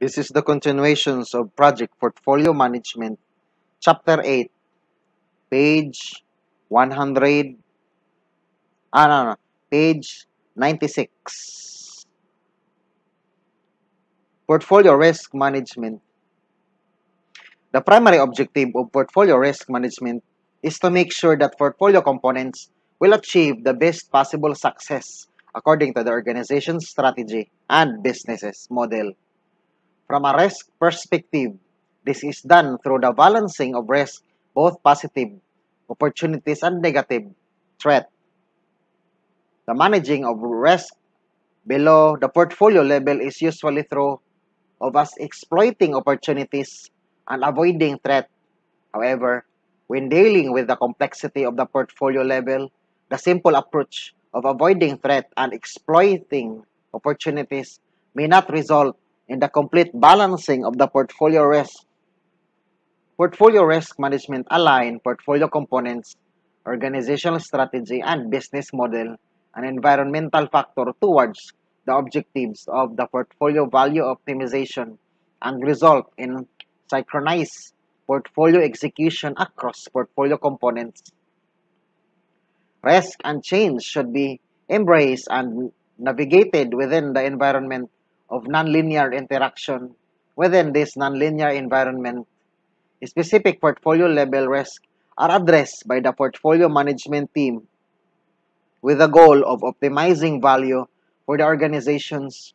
This is the continuations of Project Portfolio Management, Chapter 8, page 100, ah, no, no, page 96. Portfolio Risk Management. The primary objective of portfolio risk management is to make sure that portfolio components will achieve the best possible success according to the organization's strategy and business model. From a risk perspective, this is done through the balancing of risk, both positive opportunities and negative threat. The managing of risk below the portfolio level is usually through of us exploiting opportunities and avoiding threat. However, when dealing with the complexity of the portfolio level, the simple approach of avoiding threat and exploiting opportunities may not result in the complete balancing of the portfolio risk. Portfolio risk management align portfolio components, organizational strategy and business model, and environmental factor towards the objectives of the portfolio value optimization and result in synchronized portfolio execution across portfolio components. Risk and change should be embraced and navigated within the environment of nonlinear interaction. Within this nonlinear environment, specific portfolio level risks are addressed by the portfolio management team with the goal of optimizing value for the organizations.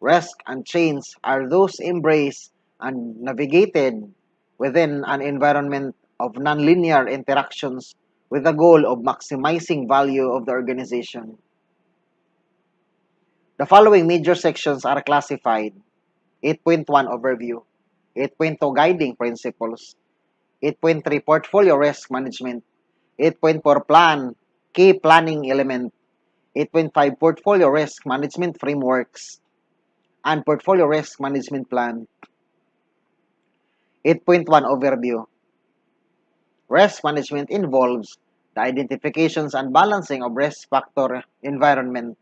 Risk and change are those embraced and navigated within an environment of nonlinear interactions with the goal of maximizing value of the organization. The following major sections are classified 8.1 Overview, 8.2 Guiding Principles, 8.3 Portfolio Risk Management, 8.4 Plan, Key Planning Element, 8.5 Portfolio Risk Management Frameworks, and Portfolio Risk Management Plan. 8.1 Overview Risk management involves the identifications and balancing of risk factor environment,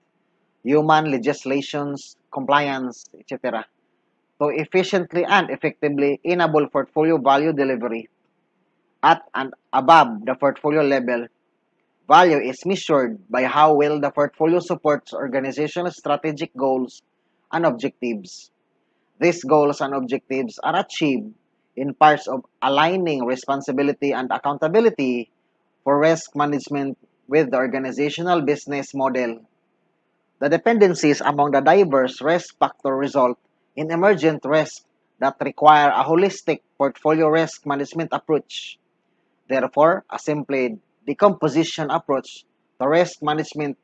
human legislations, compliance, etc. to efficiently and effectively enable portfolio value delivery. At and above the portfolio level, value is measured by how well the portfolio supports organizational strategic goals and objectives. These goals and objectives are achieved in parts of aligning responsibility and accountability for risk management with the organizational business model. The dependencies among the diverse risk factor result in emergent risks that require a holistic portfolio risk management approach. Therefore, a simple decomposition approach to risk management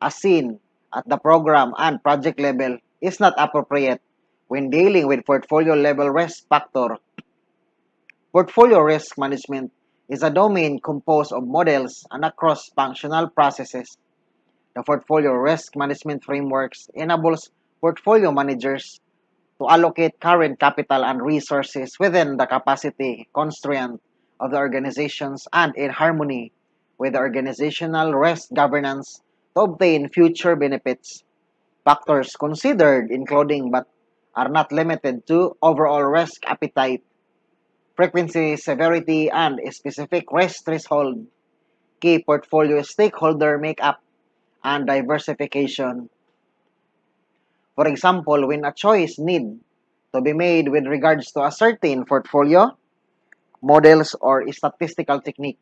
as seen at the program and project level is not appropriate when dealing with portfolio level risk factor Portfolio risk management is a domain composed of models and across functional processes. The portfolio risk management frameworks enables portfolio managers to allocate current capital and resources within the capacity constraint of the organizations and in harmony with the organizational risk governance to obtain future benefits. Factors considered including but are not limited to overall risk appetite, frequency, severity, and specific risk threshold, key portfolio stakeholder makeup, and diversification. For example, when a choice need to be made with regards to a certain portfolio, models or statistical technique,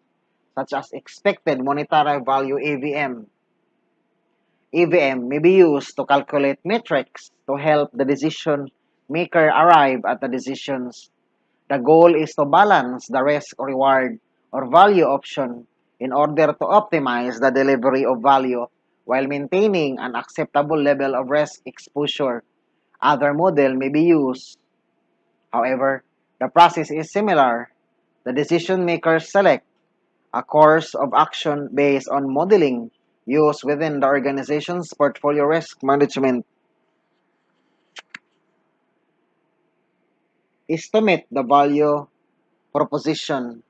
such as expected monetary value EVM. EVM may be used to calculate metrics to help the decision maker arrive at the decisions the goal is to balance the risk reward or value option in order to optimize the delivery of value while maintaining an acceptable level of risk exposure. Other model may be used. However, the process is similar. The decision makers select a course of action based on modeling used within the organization's portfolio risk management estimate the value proposition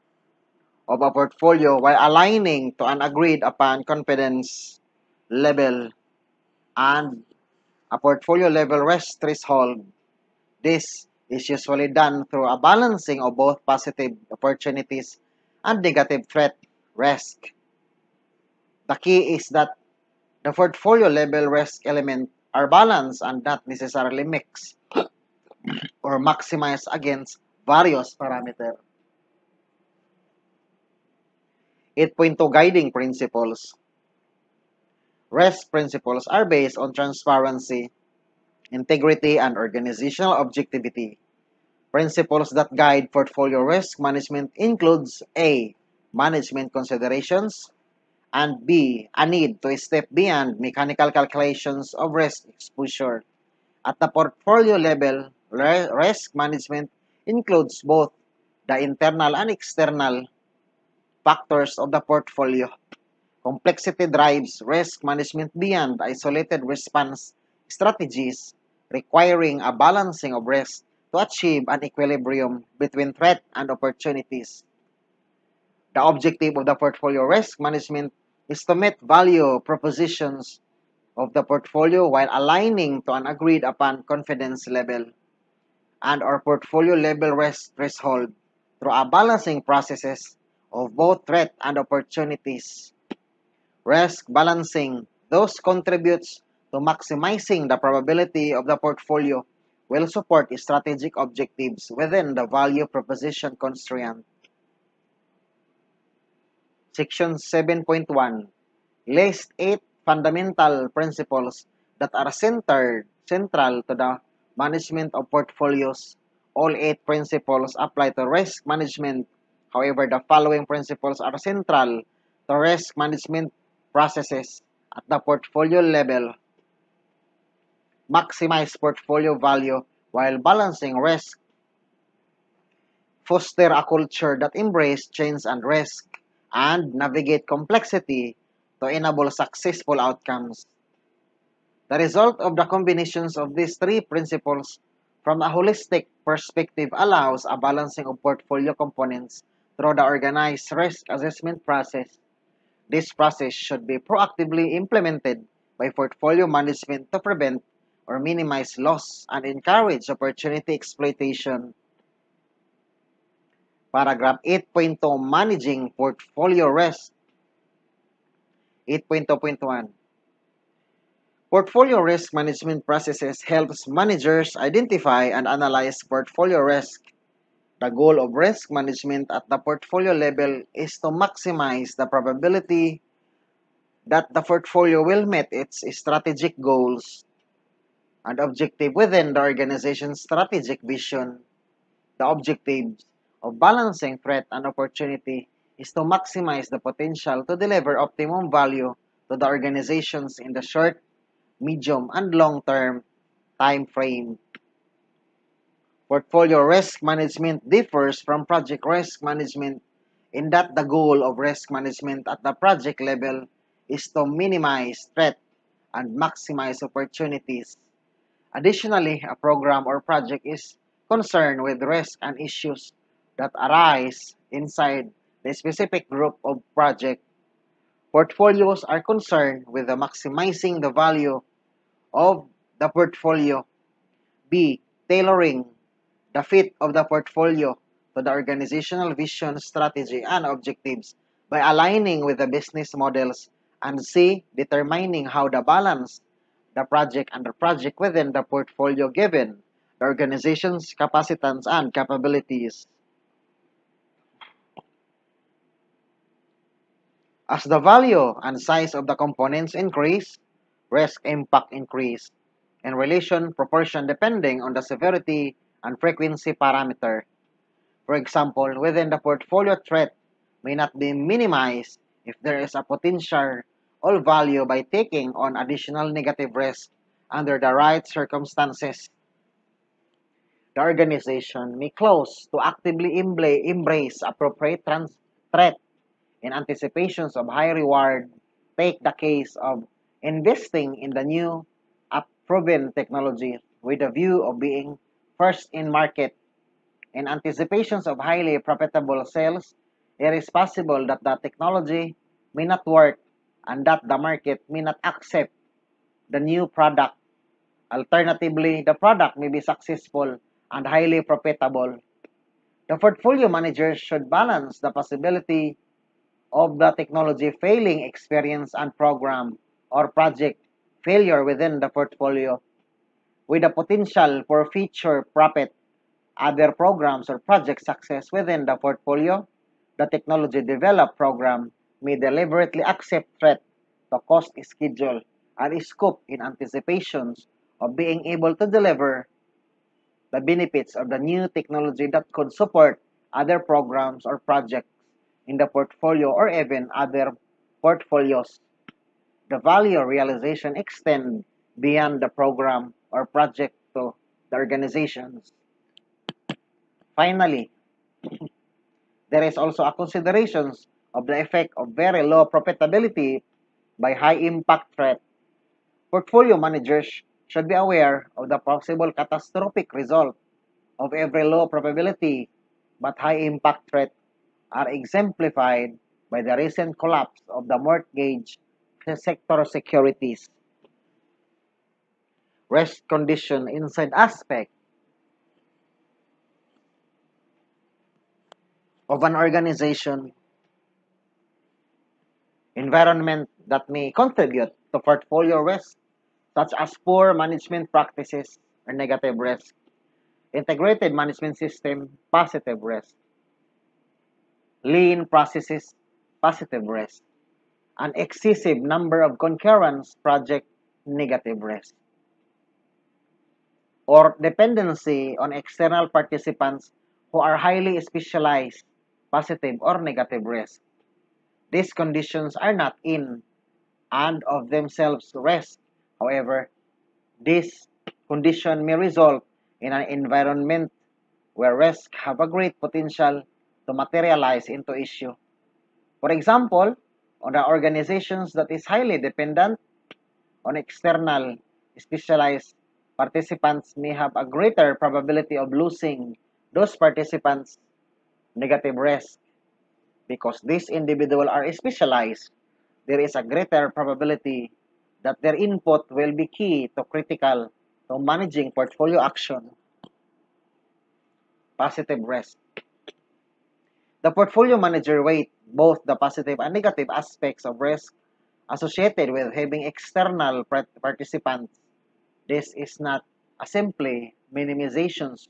of a portfolio while aligning to an agreed upon confidence level and a portfolio level risk threshold. This is usually done through a balancing of both positive opportunities and negative threat risk. The key is that the portfolio level risk element are balanced and not necessarily mixed or maximized against various parameters. 8.2 Guiding Principles REST principles are based on transparency, integrity, and organizational objectivity. Principles that guide portfolio risk management includes A. Management considerations and B. A need to step beyond mechanical calculations of risk exposure. At the portfolio level, risk management includes both the internal and external factors of the portfolio. Complexity drives risk management beyond isolated response strategies, requiring a balancing of risk to achieve an equilibrium between threat and opportunities. The objective of the portfolio risk management is to meet value propositions of the portfolio while aligning to an agreed upon confidence level and our portfolio level risk threshold through a balancing processes of both threat and opportunities. Risk balancing those contributes to maximizing the probability of the portfolio will support strategic objectives within the value proposition constraint. Section 7.1 List 8 fundamental principles that are centered central to the management of portfolios. All eight principles apply to risk management. However, the following principles are central to risk management processes at the portfolio level maximize portfolio value while balancing risk, foster a culture that embraces change and risk, and navigate complexity to enable successful outcomes. The result of the combinations of these three principles from a holistic perspective allows a balancing of portfolio components through the organized risk assessment process. This process should be proactively implemented by portfolio management to prevent or minimize loss and encourage opportunity exploitation. Paragraph 8.2 Managing Portfolio Risk 8.2.1 Portfolio risk management processes helps managers identify and analyze portfolio risk. The goal of risk management at the portfolio level is to maximize the probability that the portfolio will meet its strategic goals and objective within the organization's strategic vision. The objective of balancing threat and opportunity is to maximize the potential to deliver optimum value to the organizations in the short, medium, and long-term time frame. Portfolio risk management differs from project risk management in that the goal of risk management at the project level is to minimize threat and maximize opportunities Additionally, a program or project is concerned with risks and issues that arise inside the specific group of project. Portfolios are concerned with the maximizing the value of the portfolio. B. Tailoring the fit of the portfolio to the organizational vision, strategy, and objectives by aligning with the business models. And C. Determining how the balance the project and the project within the portfolio given the organization's capacitance and capabilities. As the value and size of the components increase, risk impact increase in relation proportion depending on the severity and frequency parameter. For example, within the portfolio threat may not be minimized if there is a potential all value by taking on additional negative risk under the right circumstances. The organization may close to actively embrace appropriate trans threat in anticipations of high reward. Take the case of investing in the new proven technology with a view of being first in market. In anticipations of highly profitable sales, it is possible that the technology may not work and that the market may not accept the new product. Alternatively, the product may be successful and highly profitable. The portfolio manager should balance the possibility of the technology failing experience and program or project failure within the portfolio with the potential for future profit, other programs or project success within the portfolio. The technology developed program may deliberately accept threat to cost schedule and scope in anticipations of being able to deliver the benefits of the new technology that could support other programs or projects in the portfolio or even other portfolios. The value realization extend beyond the program or project to the organizations. Finally, there is also a considerations of the effect of very low profitability by high impact threat. Portfolio managers should be aware of the possible catastrophic result of every low probability but high impact threat are exemplified by the recent collapse of the mortgage sector securities. Risk condition inside aspect of an organization environment that may contribute to portfolio risk such as poor management practices or negative risk, integrated management system, positive risk, lean processes, positive risk, an excessive number of concurrence project, negative risk, or dependency on external participants who are highly specialized, positive or negative risk. These conditions are not in and of themselves risk However, this condition may result in an environment where risks have a great potential to materialize into issue. For example, on the organizations that is highly dependent on external specialized participants may have a greater probability of losing those participants negative risk because these individuals are specialized there is a greater probability that their input will be key to critical to managing portfolio action. Positive risk. The portfolio manager weight both the positive and negative aspects of risk associated with having external participants. This is not a simply minimization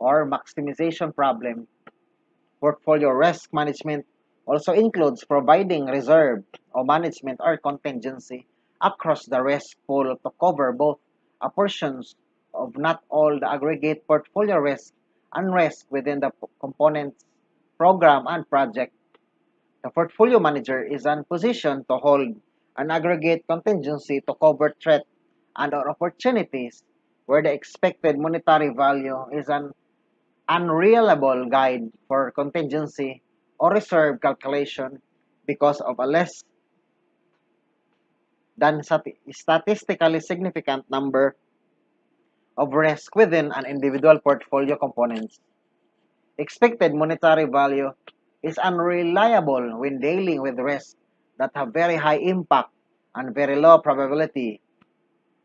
or maximization problem. Portfolio risk management also includes providing reserve or management or contingency across the risk pool to cover both a portions of not all the aggregate portfolio risk and risk within the components, program, and project. The portfolio manager is in position to hold an aggregate contingency to cover threat and or opportunities where the expected monetary value is an unreliable guide for contingency or reserve calculation because of a less than statistically significant number of risk within an individual portfolio components. Expected monetary value is unreliable when dealing with risks that have very high impact and very low probability.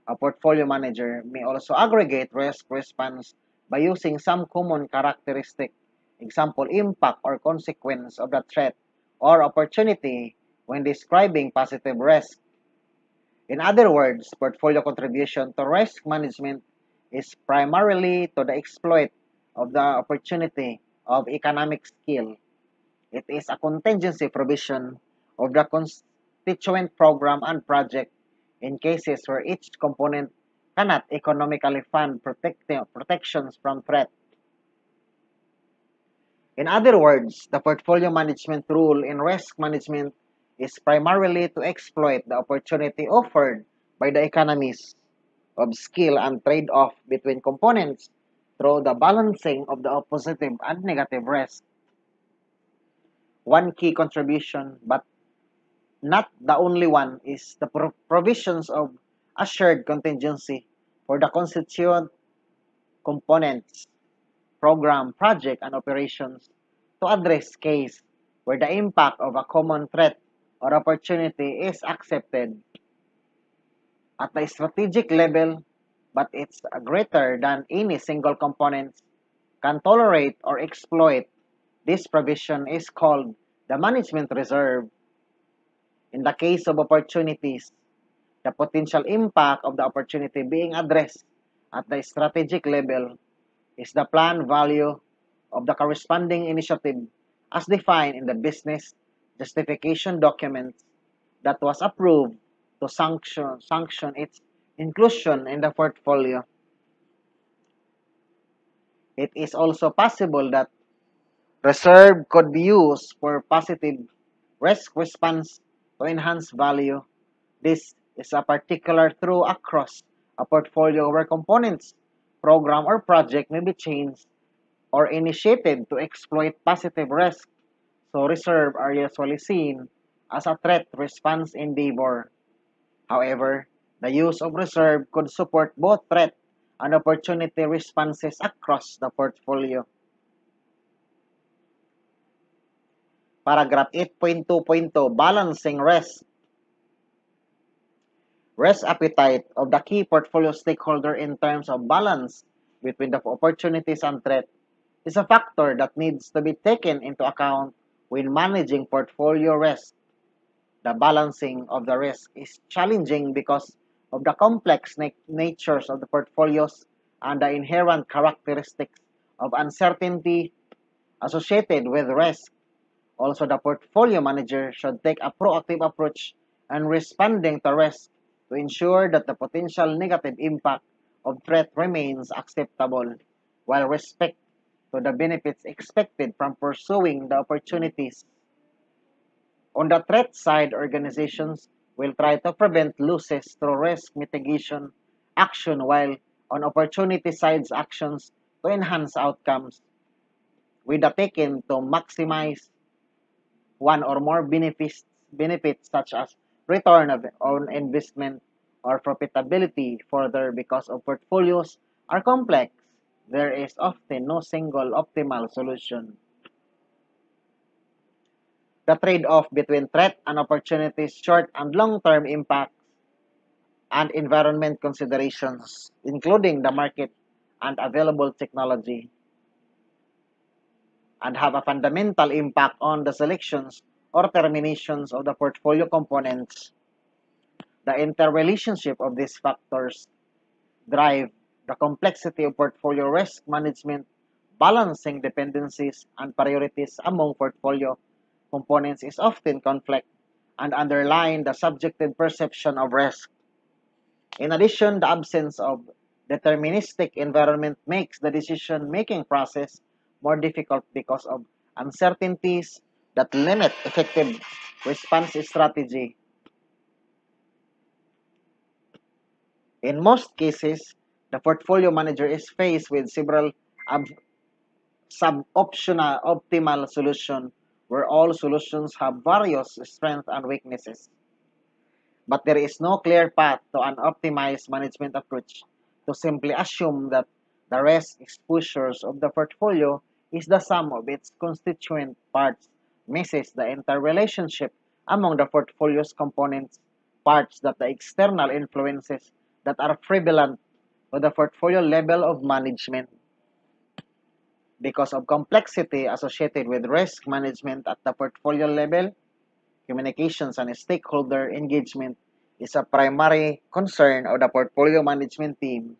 A portfolio manager may also aggregate risk response by using some common characteristic, example, impact or consequence of the threat or opportunity when describing positive risk in other words, portfolio contribution to risk management is primarily to the exploit of the opportunity of economic skill. It is a contingency provision of the constituent program and project in cases where each component cannot economically fund protective protections from threat. In other words, the portfolio management rule in risk management is primarily to exploit the opportunity offered by the economies of scale and trade-off between components through the balancing of the positive and negative risk. One key contribution, but not the only one, is the provisions of assured contingency for the constituent components, program, project, and operations to address case where the impact of a common threat or opportunity is accepted at the strategic level, but it's greater than any single component's can tolerate or exploit this provision is called the management reserve. In the case of opportunities, the potential impact of the opportunity being addressed at the strategic level is the planned value of the corresponding initiative as defined in the business justification document that was approved to sanction, sanction its inclusion in the portfolio. It is also possible that reserve could be used for positive risk response to enhance value. This is a particular true across a portfolio where components, program, or project may be changed or initiated to exploit positive risk, so reserve are usually seen as a threat response endeavor. However, the use of reserve could support both threat and opportunity responses across the portfolio. Paragraph 8.2.2 Balancing risk risk appetite of the key portfolio stakeholder in terms of balance between the opportunities and threat is a factor that needs to be taken into account when managing portfolio risk. The balancing of the risk is challenging because of the complex na natures of the portfolios and the inherent characteristics of uncertainty associated with risk. Also, the portfolio manager should take a proactive approach and responding to risk to ensure that the potential negative impact of threat remains acceptable, while respect to the benefits expected from pursuing the opportunities. On the threat side, organizations will try to prevent losses through risk mitigation action, while on opportunity sides actions to enhance outcomes, with the taken to maximize one or more benefits, benefits such as return of, on investment, or profitability further because of portfolios are complex. There is often no single optimal solution. The trade-off between threat and opportunities, short and long-term impacts, and environment considerations, including the market and available technology, and have a fundamental impact on the selections or terminations of the portfolio components. The interrelationship of these factors drive the complexity of portfolio risk management, balancing dependencies and priorities among portfolio components is often conflict and underline the subjective perception of risk. In addition, the absence of deterministic environment makes the decision-making process more difficult because of uncertainties that limit effective response strategy. In most cases, the portfolio manager is faced with several sub-optional optimal solutions where all solutions have various strengths and weaknesses. But there is no clear path to an optimized management approach to simply assume that the risk exposures of the portfolio is the sum of its constituent parts misses the interrelationship among the portfolio's components, parts that the external influences that are prevalent to the portfolio level of management. Because of complexity associated with risk management at the portfolio level, communications and stakeholder engagement is a primary concern of the portfolio management team.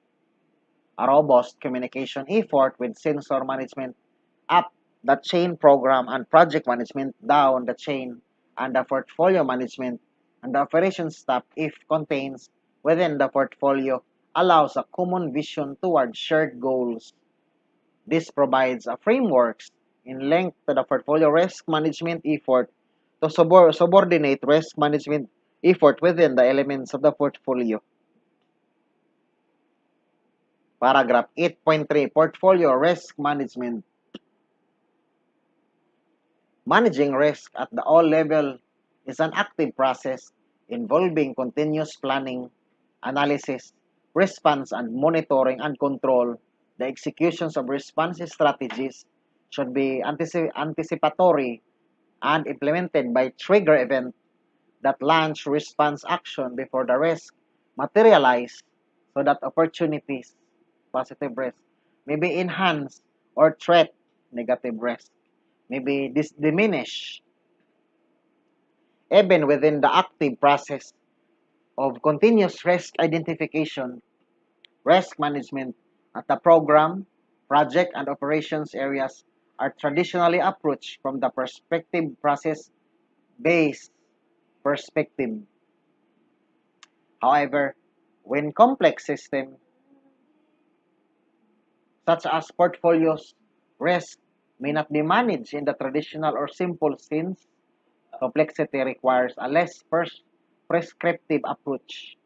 A robust communication effort with sensor management up the chain program and project management down the chain and the portfolio management and the operations staff if contains within the portfolio allows a common vision toward shared goals. This provides a framework in length to the portfolio risk management effort to subordinate risk management effort within the elements of the portfolio. Paragraph 8.3 Portfolio Risk Management Managing risk at the all level is an active process involving continuous planning, analysis, response, and monitoring and control. The executions of response strategies should be anticip anticipatory and implemented by trigger event that launch response action before the risk materialize so that opportunities, positive risk, may be enhanced or threat, negative risk, may be dis- diminished even within the active process of continuous risk identification, risk management at the program, project, and operations areas are traditionally approached from the perspective process based perspective. However, when complex systems such as portfolios risk may not be managed in the traditional or simple sense, complexity requires a less pers- prescriptive approach.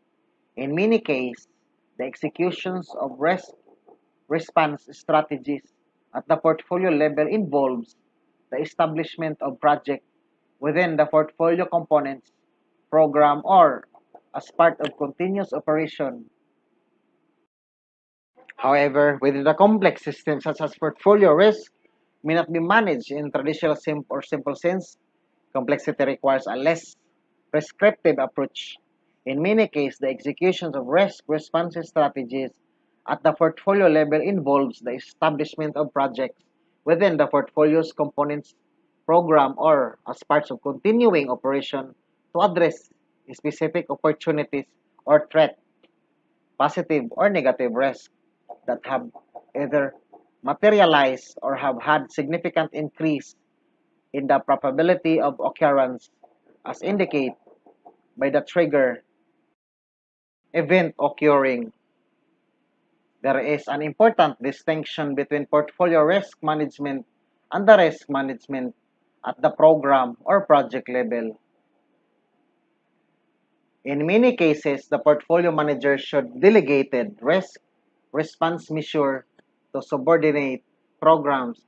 In many cases, the executions of risk response strategies at the portfolio level involves the establishment of projects within the portfolio components program or as part of continuous operation. However, within the complex system such as portfolio risk may not be managed in traditional sim or simple sense, complexity requires a less prescriptive approach. In many cases, the execution of risk response strategies at the portfolio level involves the establishment of projects within the portfolio's components program or as parts of continuing operation to address specific opportunities or threat, positive or negative risks that have either materialized or have had significant increase in the probability of occurrence as indicated by the trigger event occurring. There is an important distinction between portfolio risk management and the risk management at the program or project level. In many cases, the portfolio manager should delegated risk response measure to subordinate programs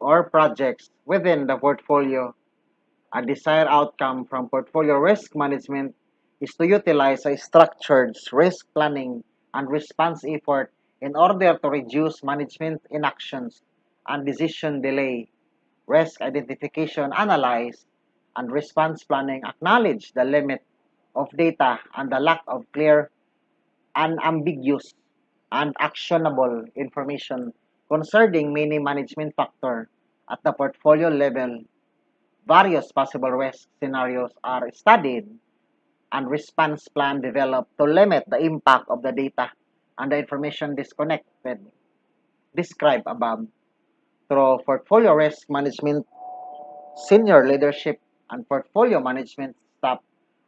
or projects within the portfolio. A desired outcome from portfolio risk management is to utilize a structured risk planning and response effort in order to reduce management inactions and decision delay. Risk identification, analyze, and response planning acknowledge the limit of data and the lack of clear, unambiguous, and actionable information concerning many management factors at the portfolio level. Various possible risk scenarios are studied and response plan developed to limit the impact of the data and the information disconnected described above. Through portfolio risk management, senior leadership and portfolio management staff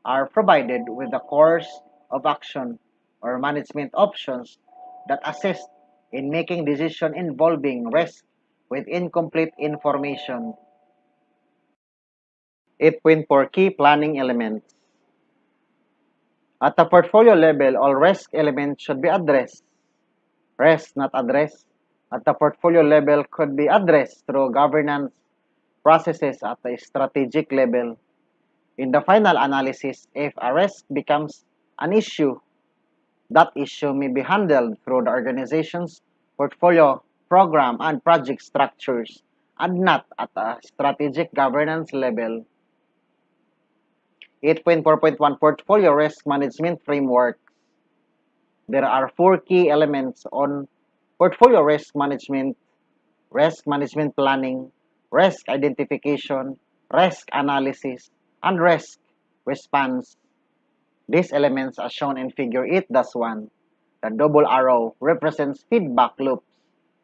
are provided with a course of action or management options that assist in making decisions involving risk with incomplete information. 8.4 Key Planning Elements At the portfolio level, all risk elements should be addressed. Risk not addressed at the portfolio level could be addressed through governance processes at the strategic level. In the final analysis, if a risk becomes an issue, that issue may be handled through the organization's portfolio program and project structures and not at a strategic governance level. 8.4.1 Portfolio Risk Management Framework There are four key elements on portfolio risk management, risk management planning, risk identification, risk analysis, and risk response. These elements are shown in figure 8-1. The double arrow represents feedback loops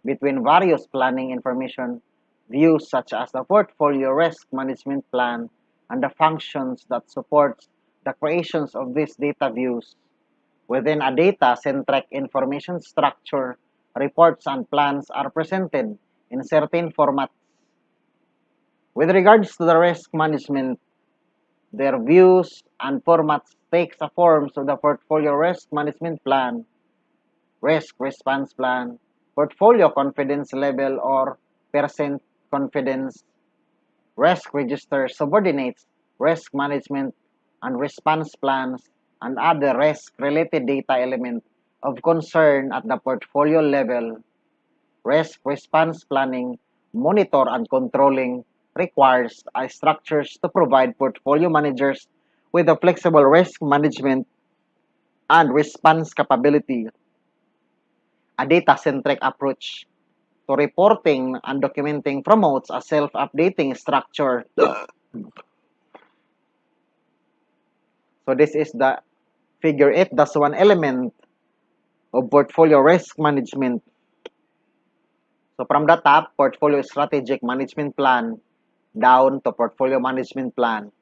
between various planning information views such as the portfolio risk management plan and the functions that supports the creations of these data views. Within a data-centric information structure, reports and plans are presented in certain formats. With regards to the risk management, their views and formats takes the forms of the portfolio risk management plan, risk response plan, portfolio confidence level or percent confidence, risk register subordinates risk management and response plans and other risk-related data elements of concern at the portfolio level. Risk response planning, monitor and controlling requires structures to provide portfolio managers with a flexible risk management and response capability a data-centric approach. to reporting and documenting promotes a self-updating structure. so this is the figure 8, that's one element of portfolio risk management. So from the top, portfolio strategic management plan, down to portfolio management plan,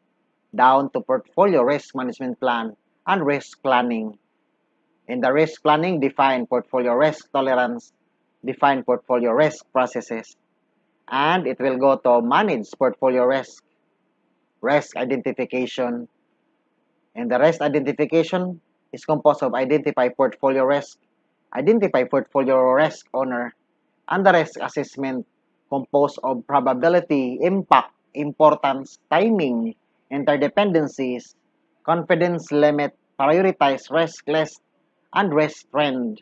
down to portfolio risk management plan, and risk planning. In the risk planning, define portfolio risk tolerance, define portfolio risk processes, and it will go to manage portfolio risk, risk identification. And the risk identification is composed of identify portfolio risk, identify portfolio risk owner, and the risk assessment composed of probability, impact, importance, timing, interdependencies, confidence limit, prioritize risk list, and risk trend.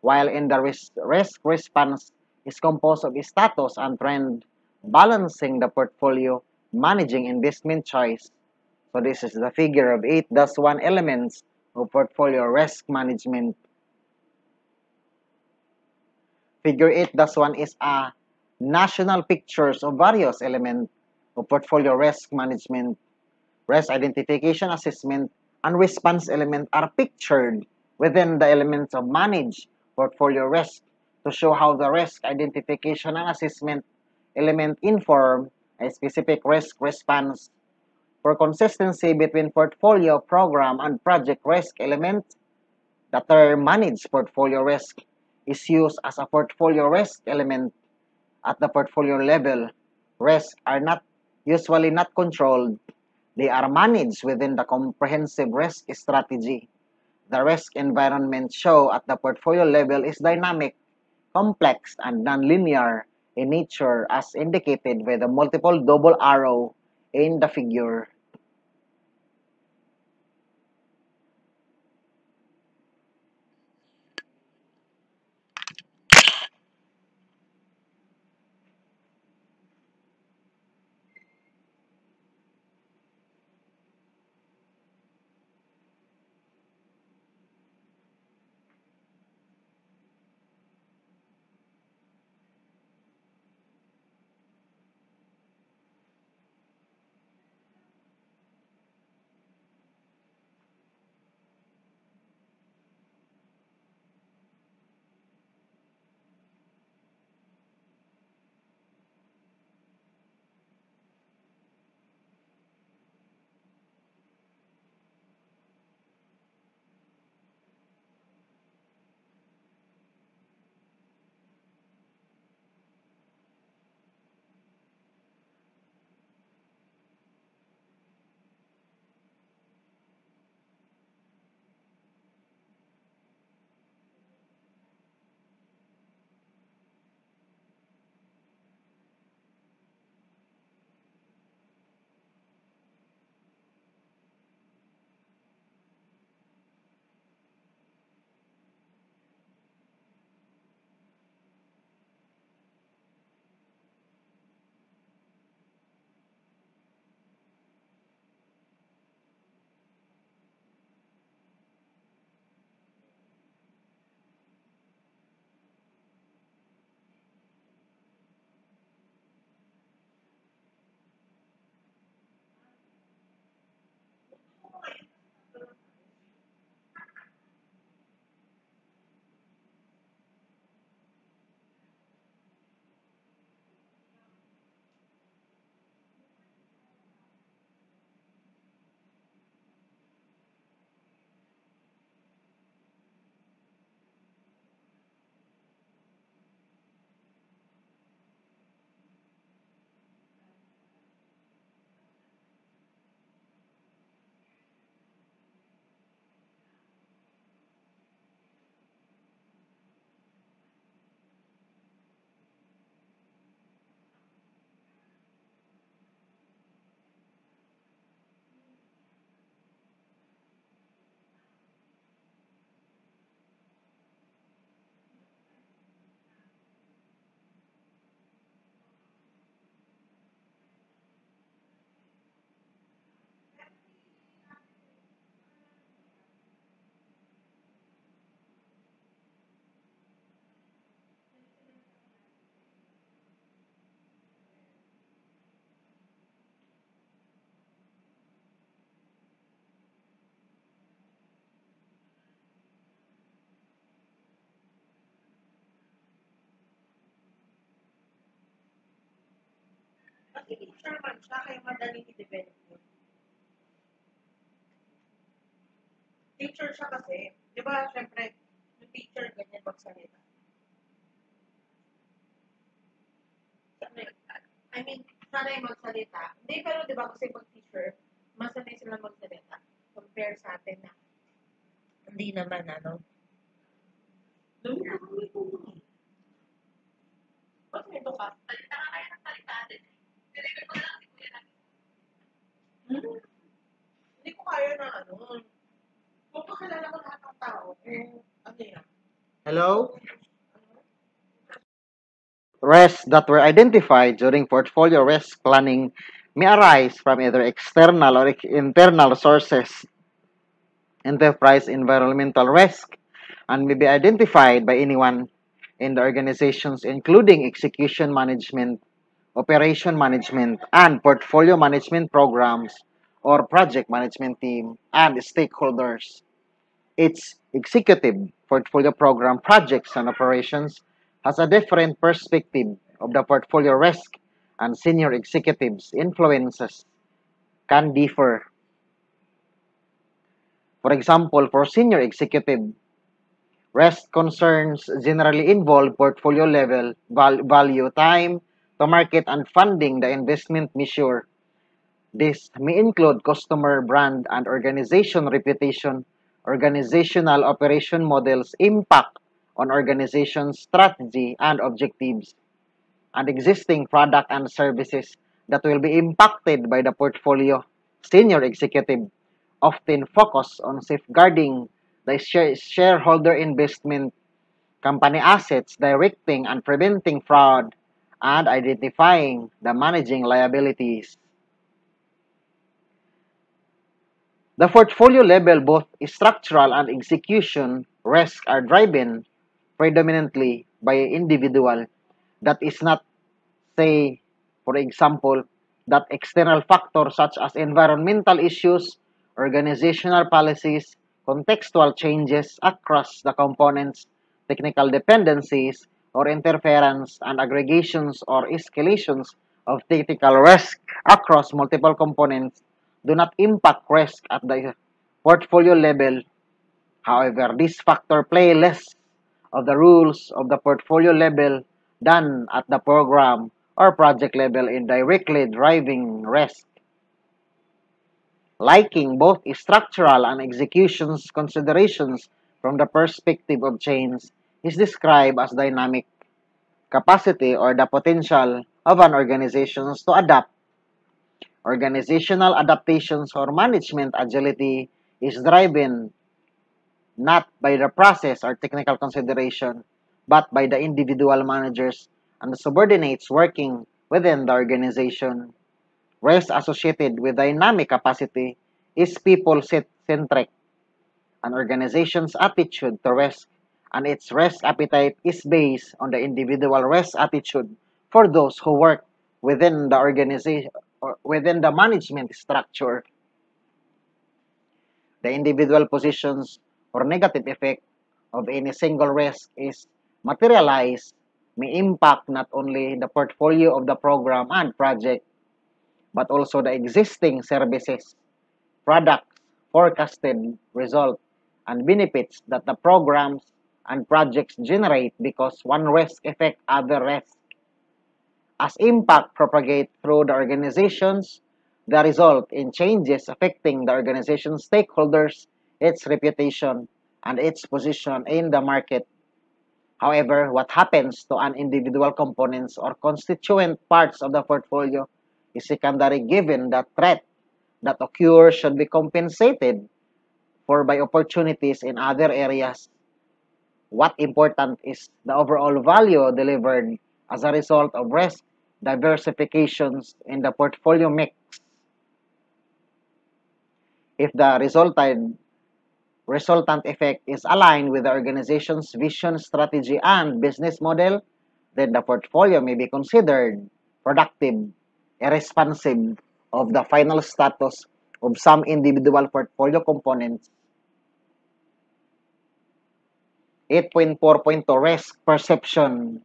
While in the risk, risk response is composed of status and trend, balancing the portfolio, managing investment choice. So this is the figure of 8 thus one elements of portfolio risk management. Figure 8 thus one is a national pictures of various elements of portfolio risk management. Risk identification, assessment, and response element are pictured within the elements of manage portfolio risk to show how the risk identification and assessment element inform a specific risk response. For consistency between portfolio, program, and project risk element, the term manage portfolio risk is used as a portfolio risk element at the portfolio level. Risks are not usually not controlled. They are managed within the comprehensive risk strategy. The risk environment show at the portfolio level is dynamic, complex, and nonlinear in nature as indicated by the multiple double arrow in the figure. Teacher man siya, kaya madaling i-develop yun. Teacher siya kasi, di ba, syempre, yung teacher ganyan magsalita. I mean, sanay magsalita. Hindi, pero di ba kasi pag teacher, mas sanay sila magsalita. Compare sa atin na hindi naman, ano. Dumi na, dumi ko. Ba't may ka? Salita nga kayo ng salita din. Hindi ko kaya na ano. Ko lahat ng tao. Hello? Risks that were identified during portfolio risk planning may arise from either external or internal sources. Enterprise environmental risk and may be identified by anyone in the organizations including execution management, operation management, and portfolio management programs or project management team and stakeholders. Its executive portfolio program projects and operations has a different perspective of the portfolio risk and senior executives' influences can differ. For example, for senior executive, risk concerns generally involve portfolio level, val- value, time to market, and funding the investment measure. This may include customer brand and organization reputation, organizational operation models, impact on organization strategy and objectives, and existing product and services that will be impacted by the portfolio. Senior executive often focus on safeguarding the shareholder investment, company assets, directing and preventing fraud, and identifying the managing liabilities. The portfolio level, both structural and execution risk are driven predominantly by an individual that is not, say, for example, that external factors such as environmental issues, organizational policies, contextual changes across the components, technical dependencies, or interference and aggregations or escalations of technical risk across multiple components do not impact risk at the portfolio level. However, this factor play less of the rules of the portfolio level than at the program or project level in directly driving risk. Liking both structural and executions considerations from the perspective of change is described as dynamic capacity or the potential of an organization to adapt. Organizational adaptations or management agility is driven not by the process or technical consideration, but by the individual managers and the subordinates working within the organization. Risk associated with dynamic capacity is people centric. An organization's attitude to risk and its risk appetite is based on the individual risk attitude for those who work within the organization or within the management structure. The individual positions or negative effect of any single risk is materialized may impact not only the portfolio of the program and project, but also the existing services, products, forecasted result, and benefits that the programs and projects generate because one risk affect other risks. As impact propagate through the organizations, the result in changes affecting the organization's stakeholders, its reputation, and its position in the market. However, what happens to an individual components or constituent parts of the portfolio is secondary given that threat that occurs should be compensated for by opportunities in other areas. What important is the overall value delivered as a result of risk diversifications in the portfolio mix. If the resulted resultant effect is aligned with the organization's vision, strategy, and business model, then the portfolio may be considered productive, irresponsive of the final status of some individual portfolio components. 8.4.2 Risk Perception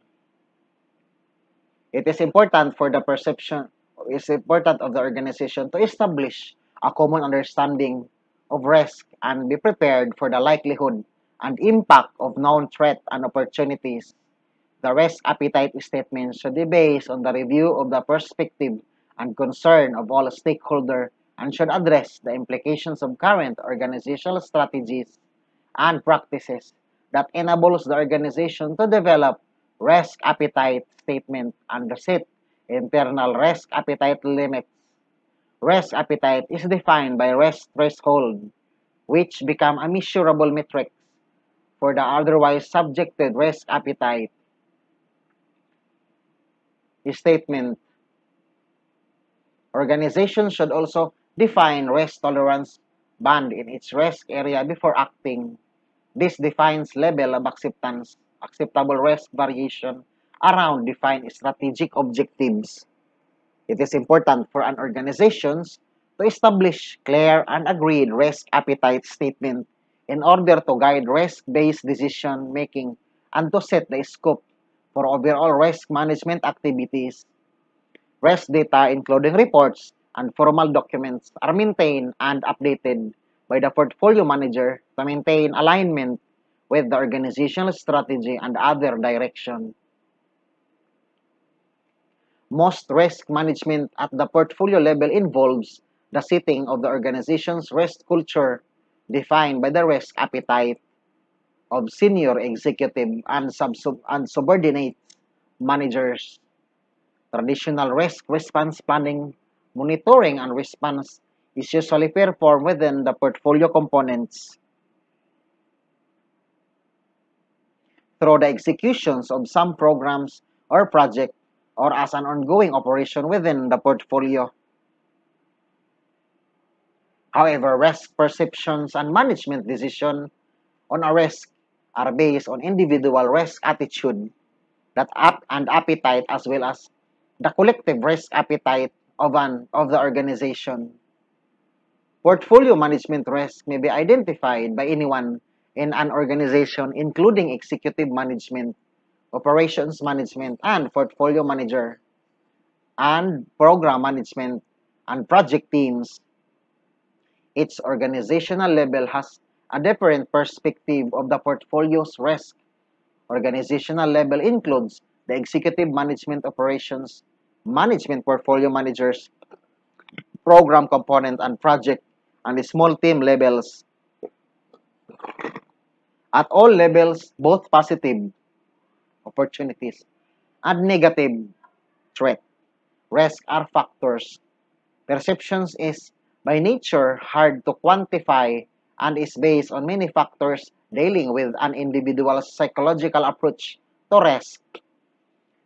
It is important for the perception it's important of the organization to establish a common understanding of risk and be prepared for the likelihood and impact of known threat and opportunities. The risk appetite statement should be based on the review of the perspective and concern of all stakeholders and should address the implications of current organizational strategies and practices that enables the organization to develop risk appetite statement and set internal risk appetite limits. Risk appetite is defined by risk threshold, which become a measurable metric for the otherwise subjected risk appetite statement. Organizations should also define risk tolerance band in its risk area before acting. This defines level of acceptance, acceptable risk variation around defined strategic objectives. It is important for an organization to establish clear and agreed risk appetite statement in order to guide risk-based decision making and to set the scope for overall risk management activities. Risk data, including reports and formal documents, are maintained and updated by the portfolio manager to maintain alignment with the organizational strategy and other direction. Most risk management at the portfolio level involves the setting of the organization's risk culture defined by the risk appetite of senior executive and, sub- and subordinate managers. Traditional risk response planning, monitoring, and response is usually performed within the portfolio components. Through the executions of some programs or project or as an ongoing operation within the portfolio. However, risk perceptions and management decision on a risk are based on individual risk attitude that up and appetite as well as the collective risk appetite of an of the organization. Portfolio management risk may be identified by anyone in an organization including executive management, operations management, and portfolio manager, and program management and project teams. Each organizational level has a different perspective of the portfolio's risk. Organizational level includes the executive management operations, management portfolio managers, program component and project, and small team levels. At all levels, both positive opportunities and negative threat risk are factors. Perceptions is by nature hard to quantify and is based on many factors dealing with an individual's psychological approach to risk.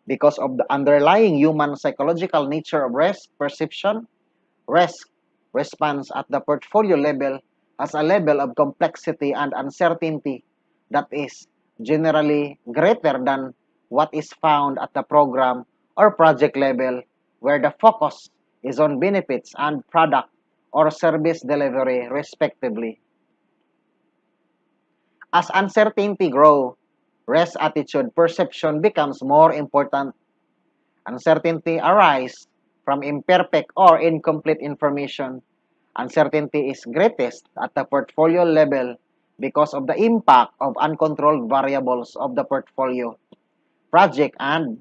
Because of the underlying human psychological nature of risk perception, risk response at the portfolio level has a level of complexity and uncertainty that is generally greater than what is found at the program or project level where the focus is on benefits and product or service delivery respectively. As uncertainty grows, risk attitude perception becomes more important. Uncertainty arises from imperfect or incomplete information. Uncertainty is greatest at the portfolio level because of the impact of uncontrolled variables of the portfolio, project, and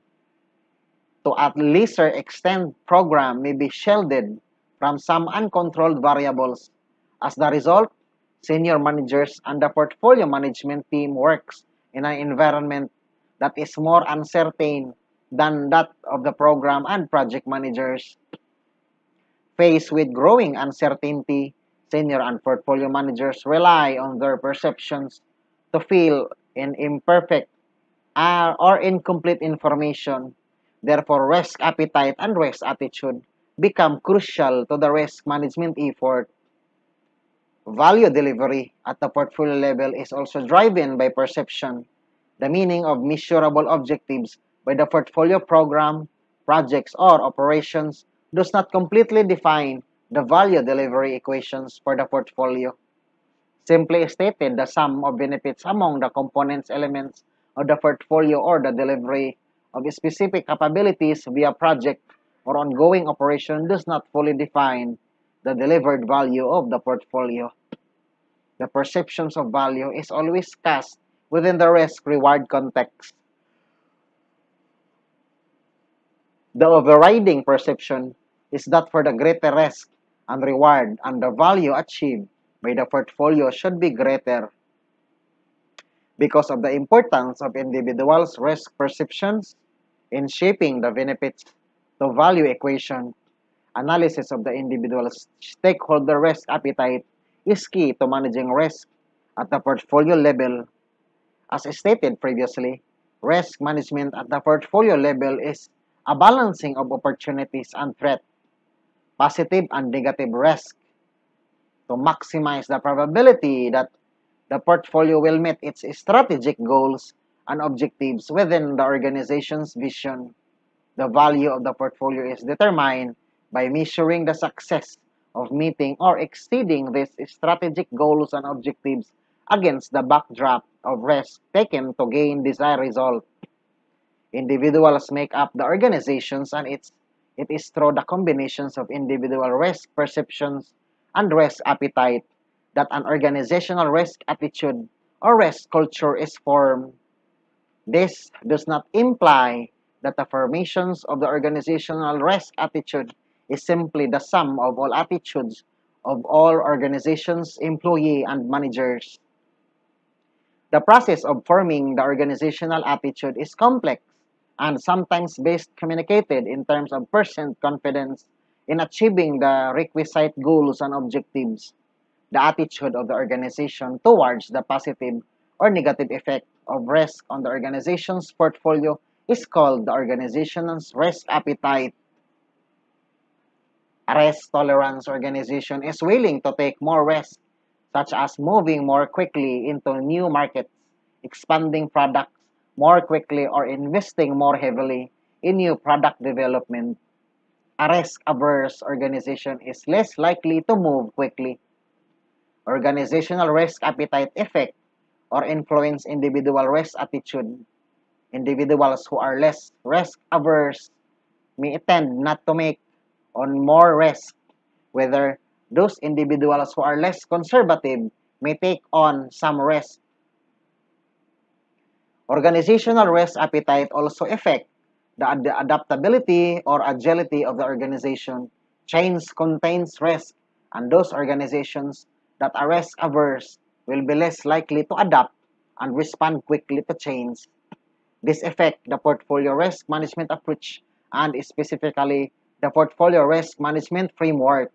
to a lesser extent program may be shielded from some uncontrolled variables. As the result, senior managers and the portfolio management team works in an environment that is more uncertain than that of the program and project managers. Faced with growing uncertainty, senior and portfolio managers rely on their perceptions to fill in imperfect or incomplete information. Therefore, risk appetite and risk attitude become crucial to the risk management effort. Value delivery at the portfolio level is also driven by perception, the meaning of measurable objectives by the portfolio program, projects, or operations does not completely define the value delivery equations for the portfolio. Simply stated, the sum of benefits among the components elements of the portfolio or the delivery of specific capabilities via project or ongoing operation does not fully define the delivered value of the portfolio. The perceptions of value is always cast within the risk reward context. The overriding perception is that for the greater risk and reward and the value achieved by the portfolio should be greater. Because of the importance of individuals' risk perceptions in shaping the benefits to value equation, analysis of the individual stakeholder risk appetite is key to managing risk at the portfolio level. As stated previously, risk management at the portfolio level is a balancing of opportunities and threat, positive and negative risk, to maximize the probability that the portfolio will meet its strategic goals and objectives within the organization's vision. The value of the portfolio is determined by measuring the success of meeting or exceeding these strategic goals and objectives against the backdrop of risk taken to gain desired result. Individuals make up the organizations and it's, it is through the combinations of individual risk perceptions and risk appetite that an organizational risk attitude or risk culture is formed. This does not imply that the formations of the organizational risk attitude is simply the sum of all attitudes of all organizations, employee, and managers. The process of forming the organizational attitude is complex and sometimes best communicated in terms of percent confidence in achieving the requisite goals and objectives. The attitude of the organization towards the positive or negative effect of risk on the organization's portfolio is called the organization's risk appetite. A risk tolerance organization is willing to take more risk, such as moving more quickly into new markets, expanding products more quickly, or investing more heavily in new product development. A risk averse organization is less likely to move quickly. Organizational risk appetite effect or influence individual risk attitude. Individuals who are less risk averse may tend not to make on more risk, whether those individuals who are less conservative may take on some risk. Organizational risk appetite also affect the ad adaptability or agility of the organization. Change contains risk, and those organizations that are risk averse will be less likely to adapt and respond quickly to change. This affect the portfolio risk management approach and specifically the portfolio risk management frameworks.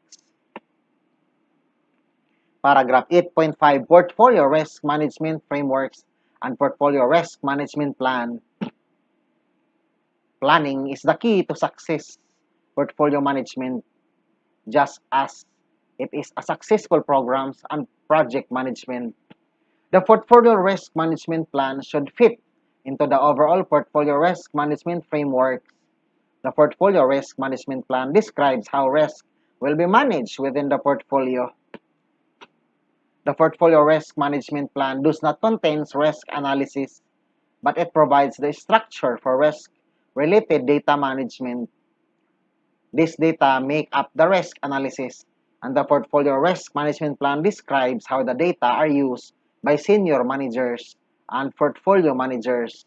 Paragraph 8.5 Portfolio Risk Management Frameworks and Portfolio Risk Management Plan. Planning is the key to success portfolio management just as it is a successful programs and project management. The portfolio risk management plan should fit into the overall portfolio risk management framework. The portfolio risk management plan describes how risk will be managed within the portfolio. The portfolio risk management plan does not contain risk analysis, but it provides the structure for risk-related data management. This data make up the risk analysis, and the portfolio risk management plan describes how the data are used by senior managers and portfolio managers.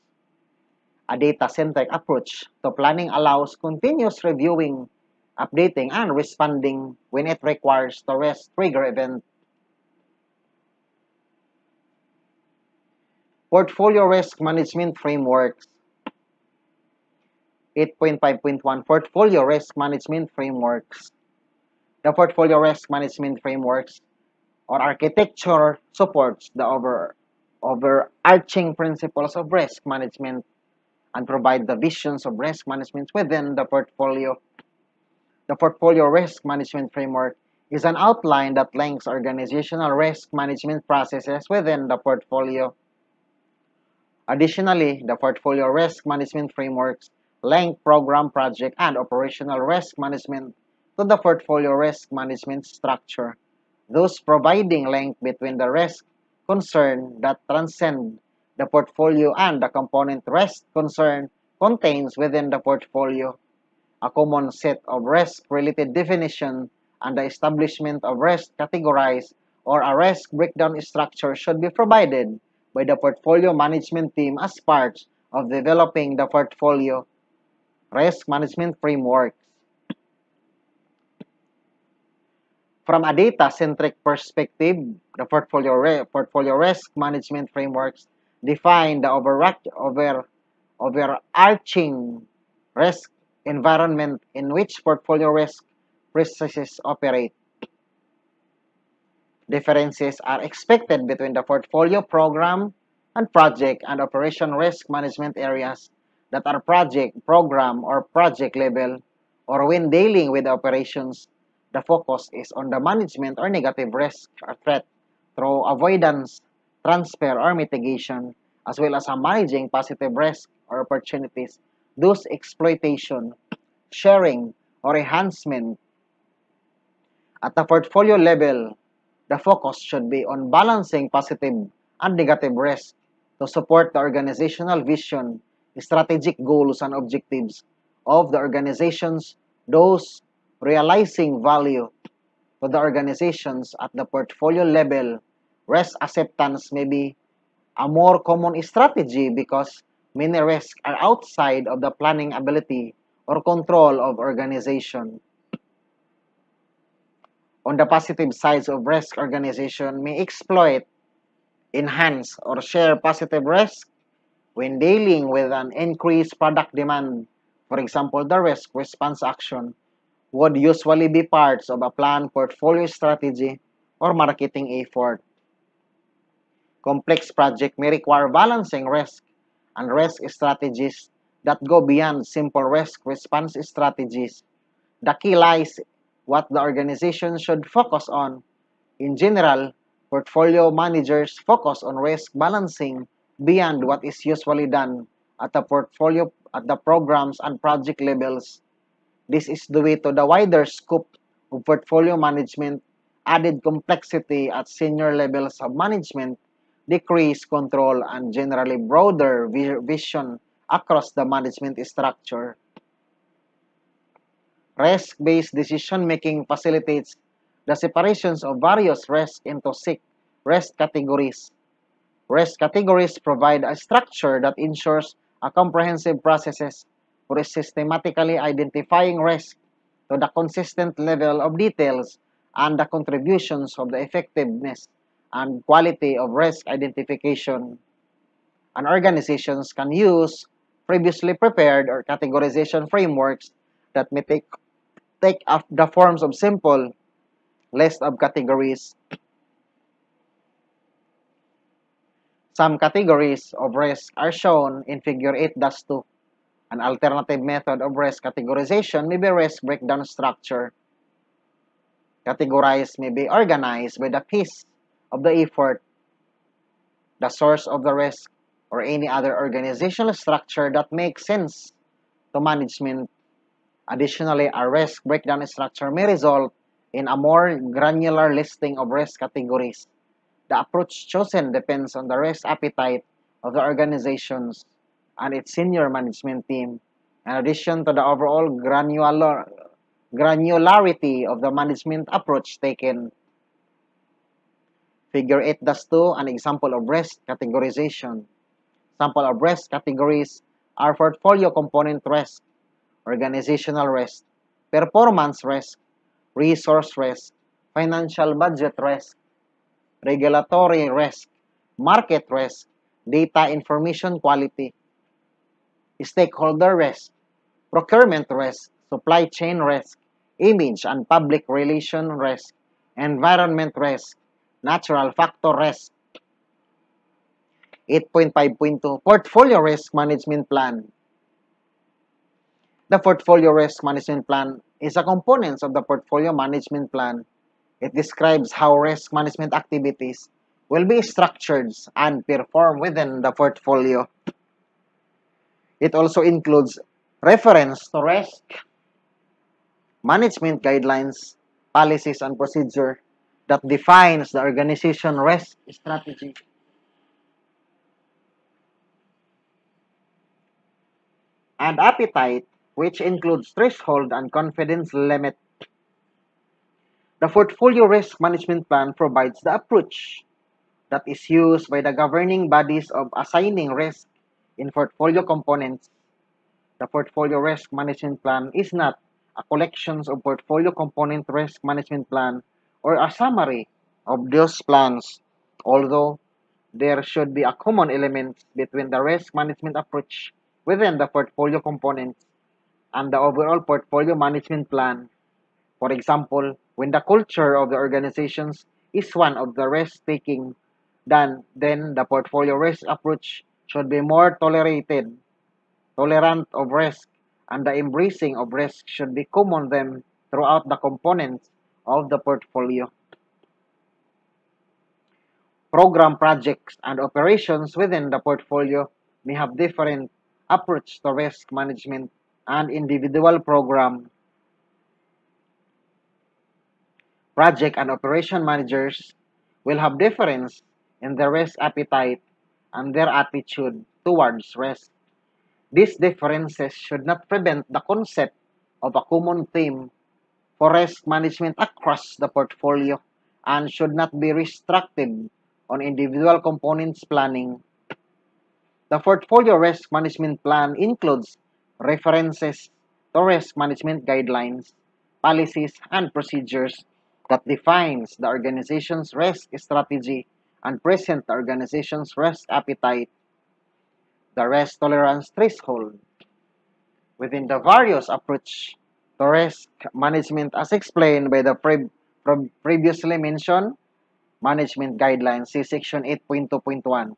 A data-centric approach to planning allows continuous reviewing, updating, and responding when it requires to risk trigger event. Portfolio Risk Management Frameworks 8.5.1 Portfolio Risk Management Frameworks The Portfolio Risk Management Frameworks or architecture supports the over, overarching principles of risk management and provide the visions of risk management within the portfolio. The Portfolio Risk Management Framework is an outline that links organizational risk management processes within the portfolio. Additionally, the Portfolio Risk Management Frameworks link program, project, and operational risk management to the portfolio risk management structure thus providing link between the risk concern that transcend the portfolio and the component risk concern contains within the portfolio. a common set of risk-related definition and the establishment of risk categorized or a risk breakdown structure should be provided by the portfolio management team as part of developing the portfolio risk management frameworks. From a data-centric perspective, the portfolio, portfolio risk management frameworks define the over, over, overarching risk environment in which portfolio risk processes operate. Differences are expected between the portfolio program and project and operation risk management areas that are project, program, or project level, or when dealing with operations, the focus is on the management or negative risk or threat through avoidance, transfer, or mitigation, as well as managing positive risk or opportunities, those exploitation, sharing, or enhancement. At the portfolio level, the focus should be on balancing positive and negative risk to support the organizational vision, strategic goals, and objectives of the organizations, those realizing value to the organizations at the portfolio level. Risk acceptance may be a more common strategy because many risks are outside of the planning ability or control of organization. On the positive sides of risk, organization may exploit, enhance, or share positive risk when dealing with an increased product demand. For example, the risk response action would usually be parts of a planned portfolio strategy or marketing effort. Complex project may require balancing risk and risk strategies that go beyond simple risk response strategies. The key lies what the organization should focus on. In general, portfolio managers focus on risk balancing beyond what is usually done at the portfolio at the programs and project levels. This is due to the wider scope of portfolio management, added complexity at senior levels of management, decreased control, and generally broader vision across the management structure. Risk-based decision-making facilitates the separations of various risks into six risk categories. Risk categories provide a structure that ensures a comprehensive processes for systematically identifying risk to the consistent level of details and the contributions of the effectiveness and quality of risk identification. And organizations can use previously prepared or categorization frameworks that may take take up the forms of simple list of categories. Some categories of risk are shown in figure 8-2. An alternative method of risk categorization may be risk breakdown structure. Categorized may be organized by the piece of the effort, the source of the risk, or any other organizational structure that makes sense to management Additionally, a risk breakdown structure may result in a more granular listing of risk categories. The approach chosen depends on the risk appetite of the organizations and its senior management team, in addition to the overall granular, granularity of the management approach taken. Figure 8 does 2, an example of risk categorization. Sample of risk categories are portfolio component risk, organizational risk, performance risk, resource risk, financial budget risk, regulatory risk, market risk, data information quality, stakeholder risk, procurement risk, supply chain risk, image and public relation risk, environment risk, natural factor risk. 8.5.2 Portfolio Risk Management Plan the portfolio risk management plan is a component of the portfolio management plan. It describes how risk management activities will be structured and performed within the portfolio. It also includes reference to risk management guidelines, policies, and procedure that defines the organization risk strategy. And appetite which includes threshold and confidence limit. The portfolio risk management plan provides the approach that is used by the governing bodies of assigning risk in portfolio components. The portfolio risk management plan is not a collection of portfolio component risk management plan or a summary of those plans, although there should be a common element between the risk management approach within the portfolio components and the overall portfolio management plan. For example, when the culture of the organizations is one of the risk taking, then, then the portfolio risk approach should be more tolerated, tolerant of risk, and the embracing of risk should be common them throughout the components of the portfolio. Program projects and operations within the portfolio may have different approach to risk management and individual program project and operation managers will have difference in their risk appetite and their attitude towards risk. These differences should not prevent the concept of a common theme for risk management across the portfolio and should not be restricted on individual components planning. The portfolio risk management plan includes references to risk management guidelines, policies, and procedures that defines the organization's risk strategy and present the organization's risk appetite, the risk tolerance threshold. Within the various approach to risk management as explained by the pre pre previously mentioned management guidelines, see section 8.2.1,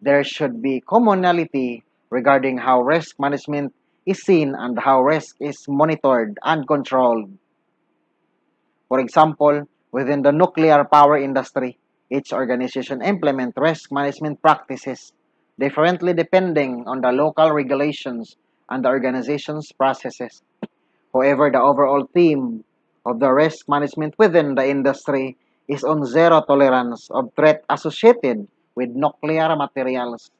there should be commonality regarding how risk management is seen and how risk is monitored and controlled. For example, within the nuclear power industry, each organization implements risk management practices differently depending on the local regulations and the organization's processes. However, the overall theme of the risk management within the industry is on zero tolerance of threat associated with nuclear materials.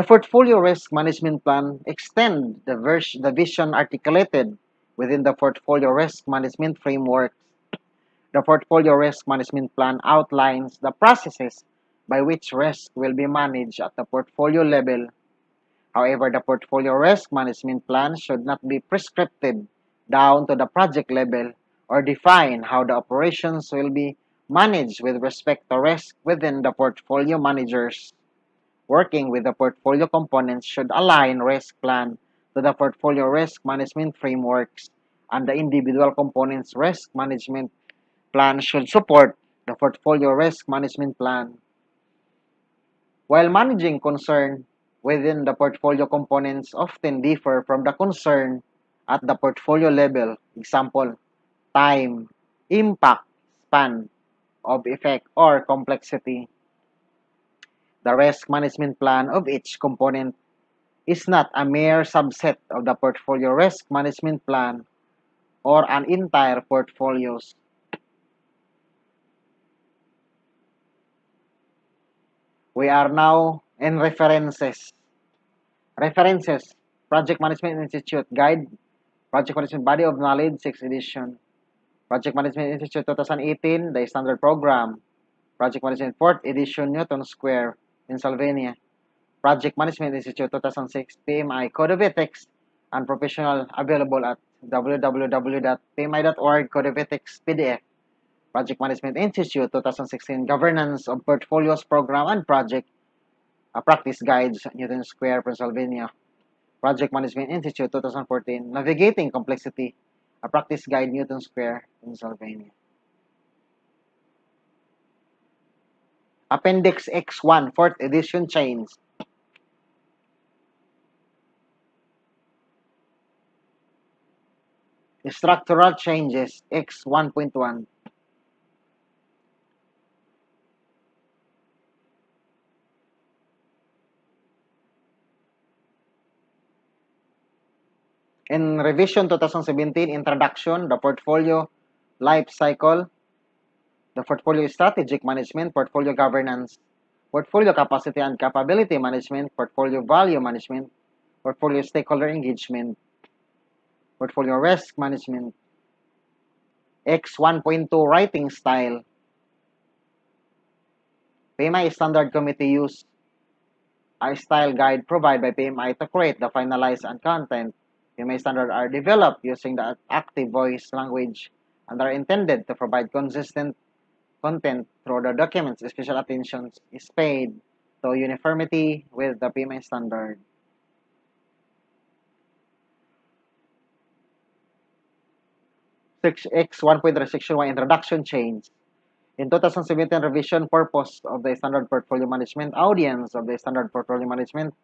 The portfolio risk management plan extends the, the vision articulated within the portfolio risk management framework. The portfolio risk management plan outlines the processes by which risk will be managed at the portfolio level. However, the portfolio risk management plan should not be prescriptive down to the project level or define how the operations will be managed with respect to risk within the portfolio managers. Working with the portfolio components should align risk plan to the portfolio risk management frameworks, and the individual components risk management plan should support the portfolio risk management plan. While managing concern within the portfolio components often differ from the concern at the portfolio level, example, time, impact, span of effect, or complexity. The risk management plan of each component is not a mere subset of the portfolio risk management plan or an entire portfolios. We are now in references. References, Project Management Institute Guide, Project Management Body of Knowledge, 6th edition. Project Management Institute 2018, the standard program. Project Management 4th edition, Newtown Square, Pennsylvania. Project Management Institute 2006 PMI Code of Ethics and Professional available at www.pmi.org Code of Ethics PDF. Project Management Institute 2016 Governance of Portfolios Program and Project a Practice Guides Newtown Square, Pennsylvania. Project Management Institute 2014 Navigating Complexity a Practice Guide Newtown Square, Pennsylvania. Appendix X1, 4th edition chains. Structural changes X 1.1 In Revision 2017 Introduction, the Portfolio Life Cycle, the Portfolio Strategic Management, Portfolio Governance, Portfolio Capacity and Capability Management, Portfolio Value Management, portfolio stakeholder engagement, portfolio risk management, X 1.2 writing style, PMI Standard Committee use a style guide provided by PMI to create the finalized and content. PMI standards are developed using the active voice language and are intended to provide consistent content through the documents. Special attention is paid to uniformity with the PMI standard. Section X 1.3 Section 1 Introduction Change. In 2017 revision purpose of the standard portfolio management audience of the standard portfolio management,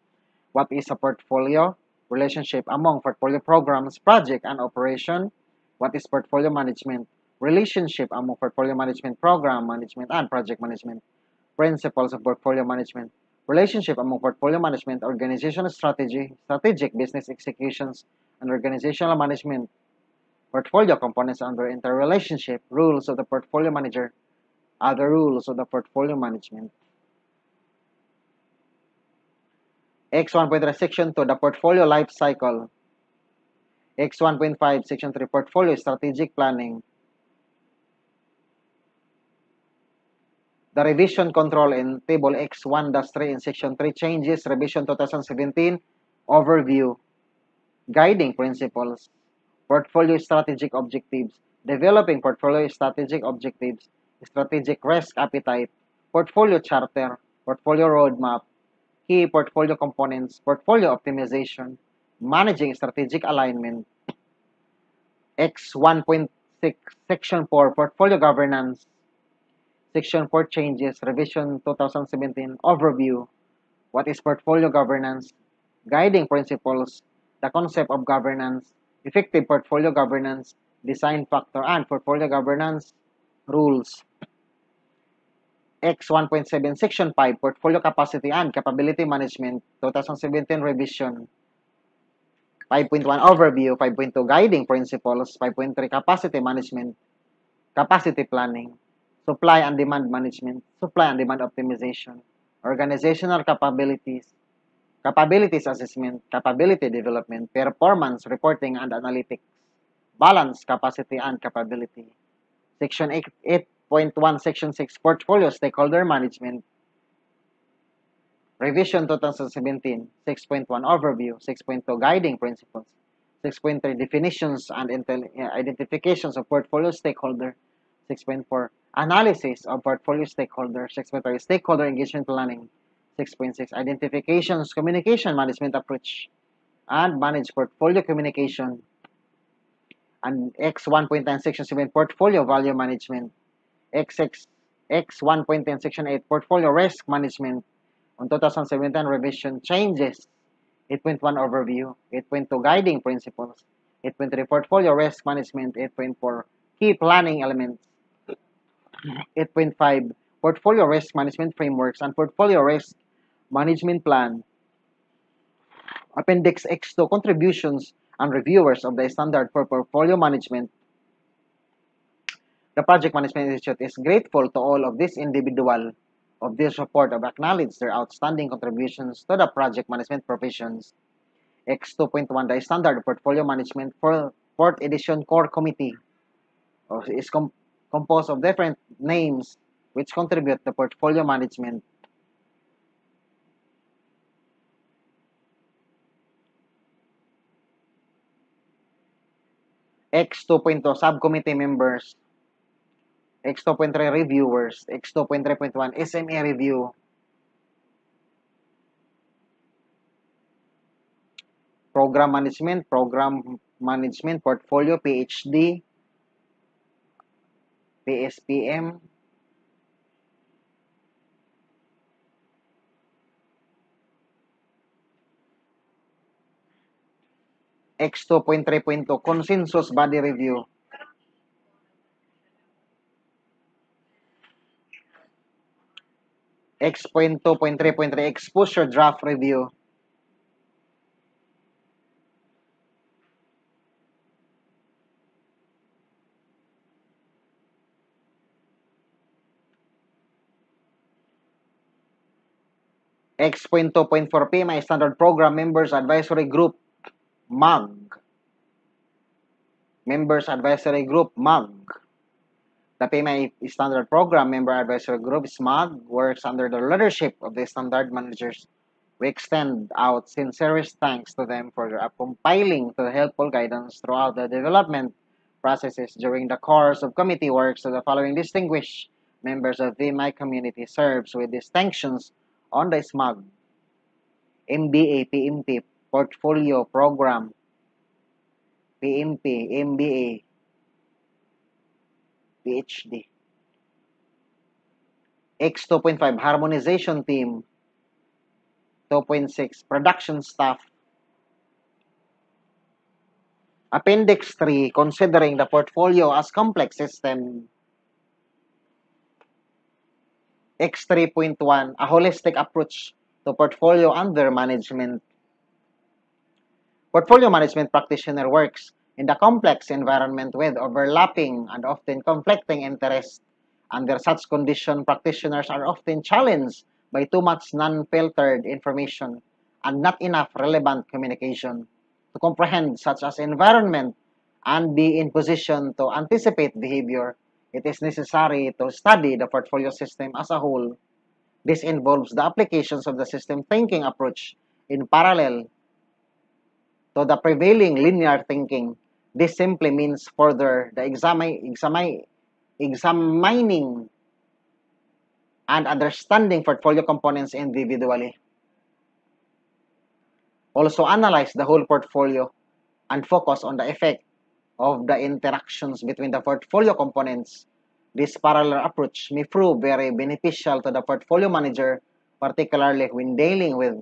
what is a portfolio? Relationship among portfolio programs, project, and operation. What is portfolio management? Relationship among portfolio management program management and project management. Principles of portfolio management. Relationship among portfolio management, organizational strategy, strategic business executions, and organizational management. Portfolio components under interrelationship, rules of the portfolio manager, other rules of the portfolio management. X 1.3 Section 2 The Portfolio Life Cycle. X 1.5 Section 3 Portfolio Strategic Planning. The revision control in Table X1-3 in Section 3 changes Revision 2017 Overview Guiding Principles Portfolio Strategic Objectives Developing Portfolio Strategic Objectives Strategic Risk Appetite Portfolio Charter Portfolio Roadmap Key Portfolio Components Portfolio Optimization Managing Strategic Alignment. X 1.6 Section 4 Portfolio Governance Section 4 Changes, Revision 2017, Overview, What is Portfolio Governance, Guiding Principles, the Concept of Governance, Effective Portfolio Governance, Design Factor, and Portfolio Governance Rules. X 1.7, Section 5, Portfolio Capacity and Capability Management, 2017 Revision. 5.1 Overview, 5.2 Guiding Principles, 5.3 Capacity Management, Capacity Planning, supply and demand management, supply and demand optimization, organizational capabilities, capabilities assessment, capability development, performance reporting and analytics, balance capacity and capability. Section 8.1, Section 6, Portfolio Stakeholder Management, Revision 2017, 6.1 Overview, 6.2 Guiding Principles, 6.3 Definitions and uh, Identifications of Portfolio Stakeholder, 6.4 Analysis of portfolio stakeholders. 6.3 Stakeholder engagement planning. 6.6 Identifications, communication management approach, and manage portfolio communication. And X 1.10 Section 7 Portfolio Value Management. X 1.10 Section 8 Portfolio Risk Management. On 2017 revision changes. 8.1 Overview. 8.2 Guiding Principles. 8.3 Portfolio Risk Management. 8.4 Key Planning Elements. 8.5 Portfolio Risk Management Frameworks and Portfolio Risk Management Plan. Appendix X2 Contributions and Reviewers of the Standard for Portfolio Management. The Project Management Institute is grateful to all of these individual of this report of acknowledge their outstanding contributions to the project management provisions. X2.1 The Standard Portfolio Management for Fourth Edition Core Committee is com composed of different names which contribute to portfolio management. X 2.2 Subcommittee Members. X 2.3 Reviewers. X 2.3.1 SME Review. Program Management Program Management Portfolio PhD PSPM X 2.3.2 Consensus Body Review. X.2.3.3 Exposure Draft Review X.2.4 PMI Standard Program Members Advisory Group, MAG. Members Advisory Group, MAG. The PMI Standard Program Member Advisory Group, SMAG, works under the leadership of the standard managers. We extend out sincerest thanks to them for compiling to helpful guidance throughout the development processes during the course of committee works to the following distinguished members of the my community serves with distinctions on the SMAG, MBA, PMP, Portfolio Program, PMP, MBA, PhD. X2.5 Harmonization Team 2.6 Production Staff Appendix 3 Considering the portfolio as complex system X3.1 A holistic approach to portfolio under management Portfolio management practitioner works in the complex environment with overlapping and often conflicting interests. Under such condition, practitioners are often challenged by too much non-filtered information and not enough relevant communication to comprehend such as environment and be in position to anticipate behavior. It is necessary to study the portfolio system as a whole. This involves the applications of the system thinking approach in parallel to the prevailing linear thinking. This simply means further the exami exami examining and understanding portfolio components individually. Also analyze the whole portfolio and focus on the effect of the interactions between the portfolio components. This parallel approach may prove very beneficial to the portfolio manager, particularly when dealing with,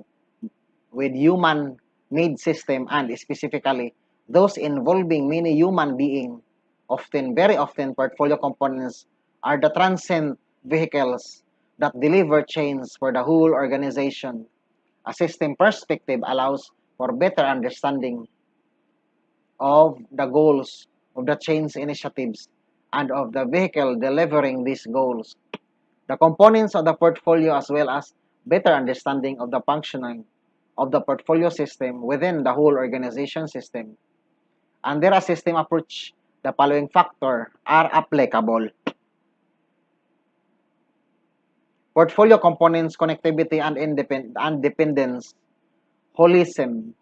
with human-made system and specifically those involving many human beings. Often, very often, portfolio components are the transient vehicles that deliver change for the whole organization. A system perspective allows for better understanding of the goals of the change initiatives and of the vehicle delivering these goals. The components of the portfolio as well as better understanding of the functioning of the portfolio system within the whole organization system. Under a system approach, the following factors are applicable. Portfolio components, connectivity and, independ and dependence, holism,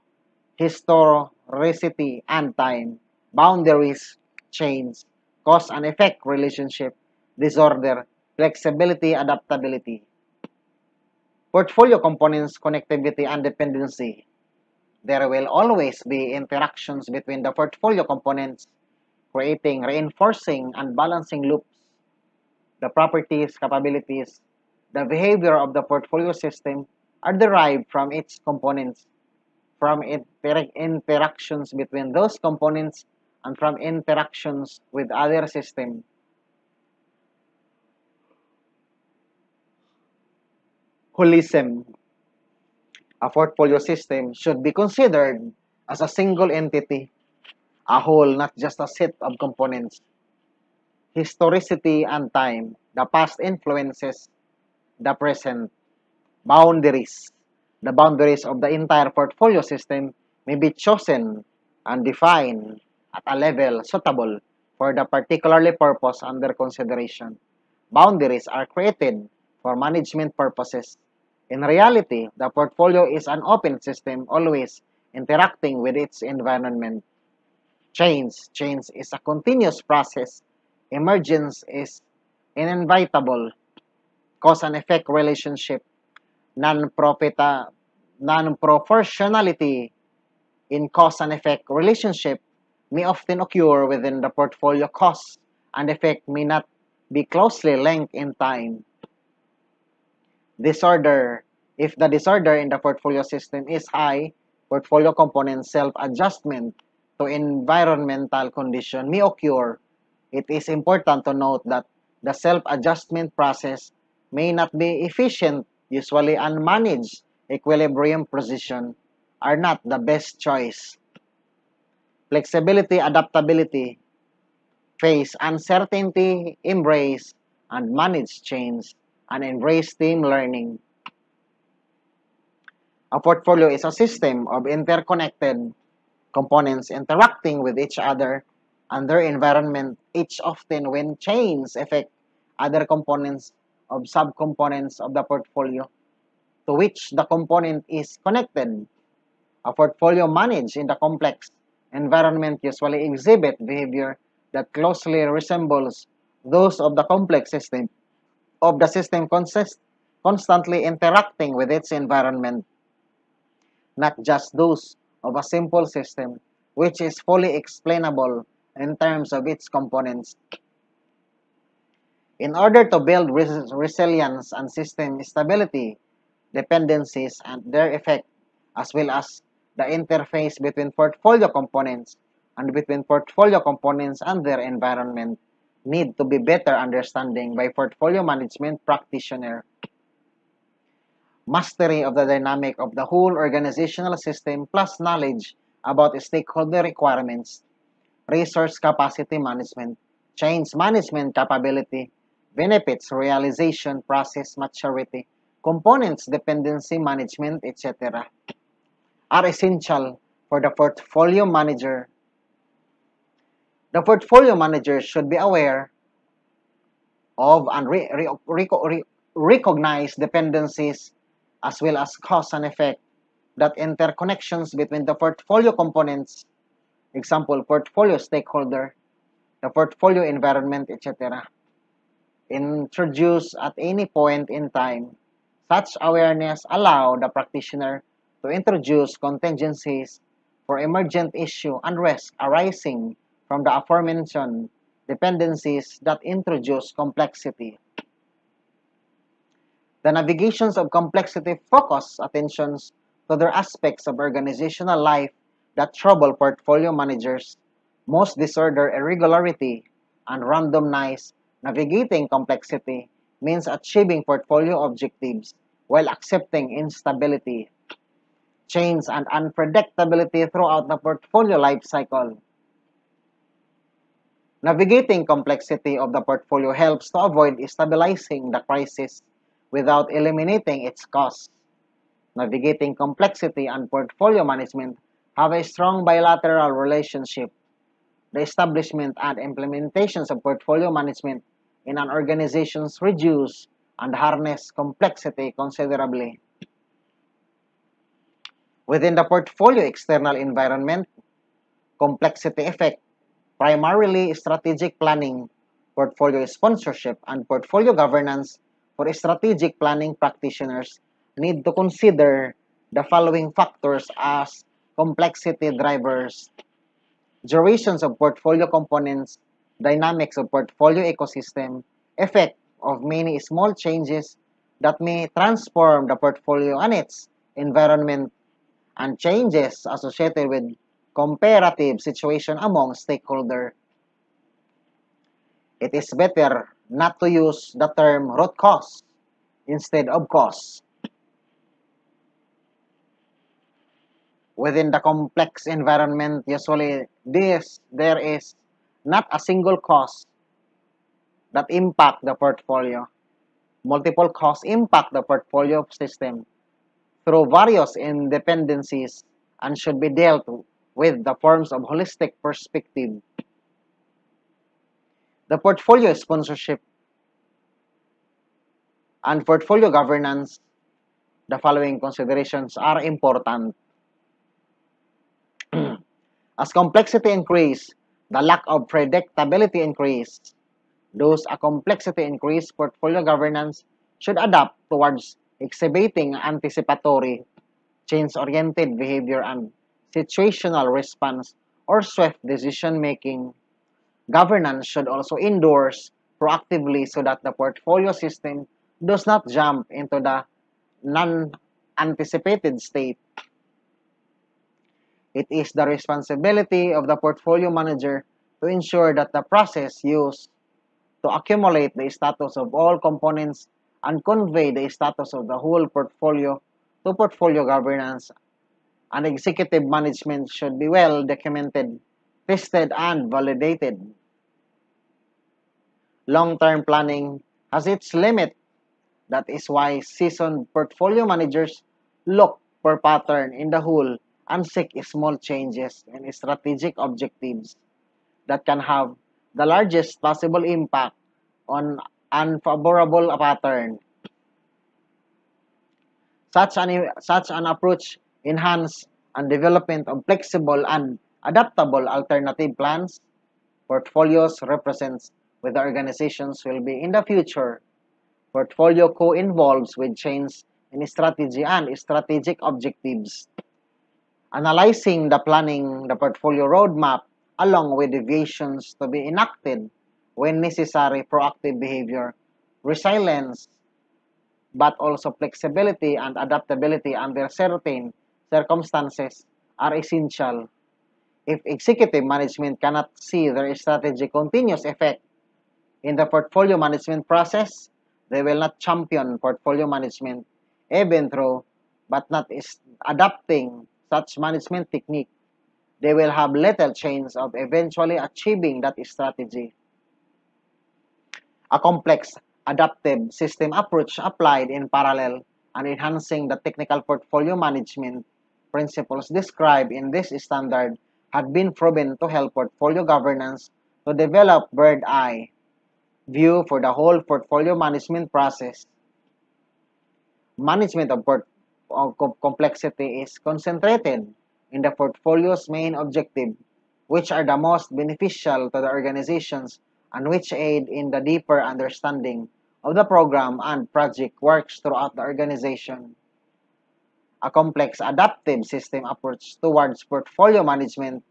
historicity and time, boundaries, change, cause and effect relationship, disorder, flexibility, adaptability. Portfolio components, connectivity and dependency. There will always be interactions between the portfolio components, creating, reinforcing, and balancing loops. The properties, capabilities, the behavior of the portfolio system are derived from its components, from inter interactions between those components, and from interactions with other systems. Holism. A portfolio system should be considered as a single entity, a whole, not just a set of components. Historicity and time, the past influences the present boundaries. The boundaries of the entire portfolio system may be chosen and defined at a level suitable for the particularly purpose under consideration. Boundaries are created for management purposes. In reality, the portfolio is an open system always interacting with its environment. Change. Change is a continuous process. Emergence is inevitable cause and effect relationship, non-proportionality in cause and effect relationship may often occur within the portfolio cause and effect may not be closely linked in time. Disorder. If the disorder in the portfolio system is high, portfolio component self-adjustment to environmental condition may occur. It is important to note that the self-adjustment process may not be efficient, usually unmanaged equilibrium position are not the best choice. Flexibility, adaptability, face uncertainty, embrace and manage change, and embrace team learning. A portfolio is a system of interconnected components interacting with each other and their environment, each often when chains affect other components of subcomponents of the portfolio to which the component is connected. A portfolio managed in the complex environment usually exhibit behavior that closely resembles those of the complex system of the system consist constantly interacting with its environment, not just those of a simple system, which is fully explainable in terms of its components. In order to build res- resilience and system stability, dependencies and their effect, as well as the interface between portfolio components and between portfolio components and their environment, need to be better understanding by portfolio management practitioner. Mastery of the dynamic of the whole organizational system plus knowledge about stakeholder requirements, resource capacity management, change management capability, benefits realization process maturity, components dependency management, etc. are essential for the portfolio manager. The portfolio manager should be aware of and re- re- re- recognize dependencies as well as cause and effect that interconnections between the portfolio components, example, portfolio stakeholder, the portfolio environment, etc., introduce at any point in time. Such awareness allow the practitioner to introduce contingencies for emergent issue and risk arising from the aforementioned dependencies that introduce complexity. The navigations of complexity focus attentions to their aspects of organizational life that trouble portfolio managers. Most disorder, irregularity, and randomness. Navigating complexity means achieving portfolio objectives while accepting instability, change, and unpredictability throughout the portfolio life cycle. Navigating complexity of the portfolio helps to avoid stabilizing the crisis without eliminating its cause. Navigating complexity and portfolio management have a strong bilateral relationship. The establishment and implementations of portfolio management in an organizations reduce and harness complexity considerably. Within the portfolio external environment, complexity effect primarily strategic planning, portfolio sponsorship, and portfolio governance for strategic planning practitioners need to consider the following factors as complexity drivers, durations of portfolio components, dynamics of portfolio ecosystem, effect of many small changes that may transform the portfolio and its environment, and changes associated with comparative situation among stakeholders. It is better not to use the term root cause instead of cause. Within the complex environment, usually this there is not a single cause that impact the portfolio. Multiple causes impact the portfolio system through various independencies and should be dealt with the forms of holistic perspective. The portfolio sponsorship and portfolio governance, the following considerations are important. As complexity increase, the lack of predictability increase. Those a complexity increase, portfolio governance should adapt towards exhibiting anticipatory, change-oriented behavior and situational response or swift decision making. Governance should also endorse proactively so that the portfolio system does not jump into the non-anticipated state. It is the responsibility of the portfolio manager to ensure that the process used to accumulate the status of all components and convey the status of the whole portfolio to portfolio governance and executive management should be well documented, tested, and validated. Long-term planning has its limit. That is why seasoned portfolio managers look for pattern in the whole and seek small changes in strategic objectives that can have the largest possible impact on unfavorable pattern. Such an, such an approach enhance and development of flexible and adaptable alternative plans, portfolios represents with the organizations will be in the future. Portfolio co-involves with change in strategy and strategic objectives. Analyzing the planning, the portfolio roadmap, along with deviations to be enacted when necessary proactive behavior, resilience, but also flexibility and adaptability under certain circumstances are essential. If executive management cannot see their strategy continuous effect in the portfolio management process, they will not champion portfolio management even through but not is adapting such management technique. They will have little chance of eventually achieving that strategy. A complex adaptive system approach applied in parallel and enhancing the technical portfolio management principles described in this standard had been proven to help portfolio governance to develop bird eye view for the whole portfolio management process. Management of, port- complexity is concentrated in the portfolio's main objective, which are the most beneficial to the organizations and which aid in the deeper understanding of the program and project works throughout the organization. A complex adaptive system approach towards portfolio management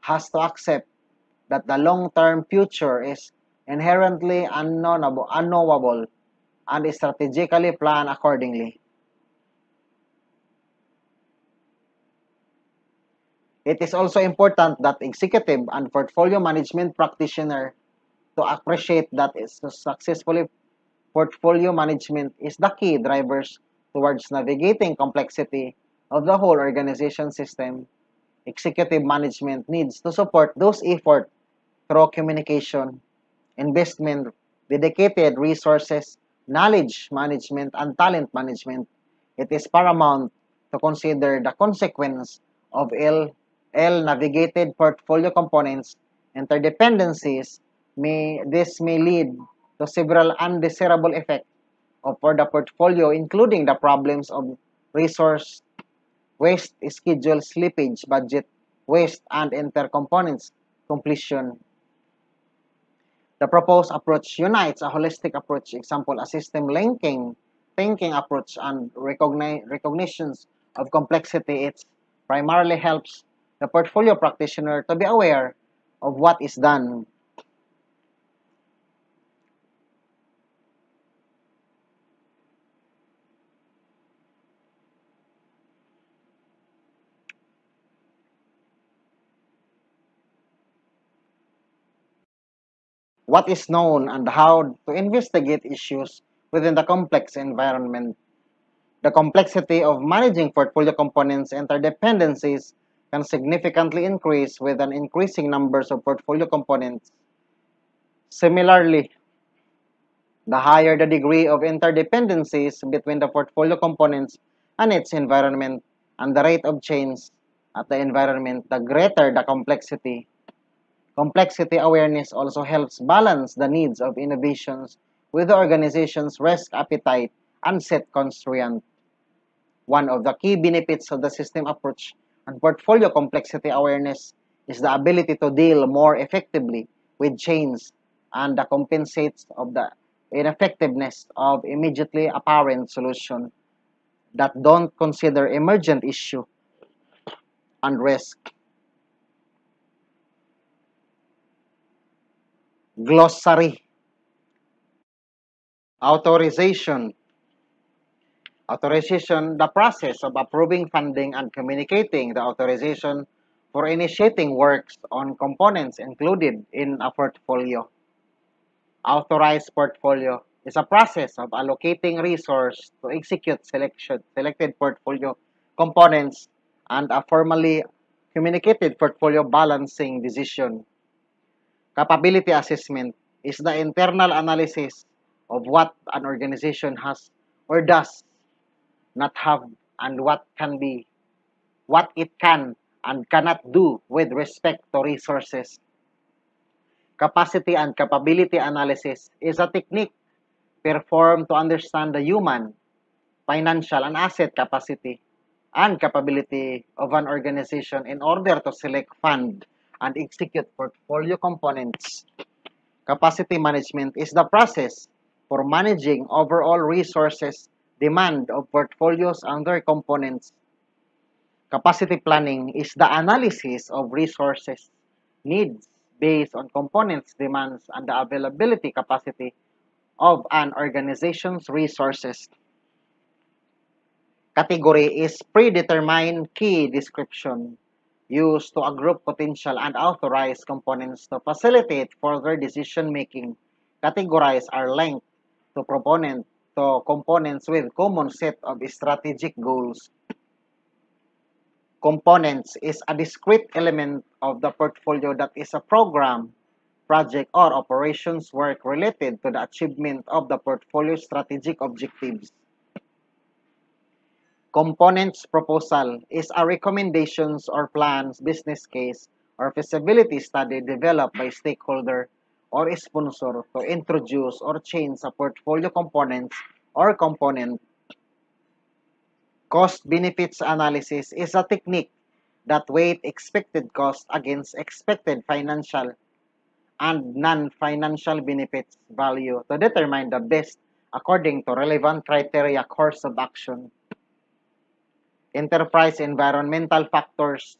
has to accept that the long-term future is inherently unknowable, unknowable and strategically planned accordingly. It is also important that executive and portfolio management practitioner to appreciate that successfully portfolio management is the key drivers towards navigating complexity of the whole organization system. Executive management needs to support those efforts through communication, investment, dedicated resources, knowledge management, and talent management. It is paramount to consider the consequence of ill, ill navigated portfolio components interdependencies may this may lead to several undesirable effects for the portfolio including the problems of resource waste, schedule slippage, budget waste, and intercomponents completion. The proposed approach unites a holistic approach, example, a system linking thinking approach and recogni- recognitions of complexity. It primarily helps the portfolio practitioner to be aware of what is done what is known and how to investigate issues within the complex environment. The complexity of managing portfolio components interdependencies can significantly increase with an increasing numbers of portfolio components. Similarly, the higher the degree of interdependencies between the portfolio components and its environment and the rate of change at the environment, the greater the complexity. Complexity awareness also helps balance the needs of innovations with the organization's risk appetite and set constraint. One of the key benefits of the system approach and portfolio complexity awareness is the ability to deal more effectively with change and the compensates of the ineffectiveness of immediately apparent solution that don't consider emergent issue and risk. Glossary Authorization Authorization, the process of approving funding and communicating the authorization for initiating works on components included in a portfolio. Authorized portfolio is a process of allocating resource to execute selection, selected portfolio components and a formally communicated portfolio balancing decision. Capability assessment is the internal analysis of what an organization has or does not have and what can be, what it can and cannot do with respect to resources. Capacity and capability analysis is a technique performed to understand the human, financial, and asset capacity and capability of an organization in order to select, fund, and execute portfolio components. Capacity management is the process for managing overall resources demand of portfolios and their components. Capacity planning is the analysis of resources needs based on components demands and the availability capacity of an organization's resources. Category is predetermined key description used to group potential and authorized components to facilitate further decision making. Categorized are linked to proponent to components with common set of strategic goals. Components is a discrete element of the portfolio that is a program, project, or operations work related to the achievement of the portfolio strategic objectives. Components proposal is a recommendations or plans, business case, or feasibility study developed by stakeholder or sponsor to introduce or change a portfolio components or component. Cost benefits analysis is a technique that weight expected cost against expected financial and non-financial benefits value to determine the best according to relevant criteria course of action. Enterprise environmental factors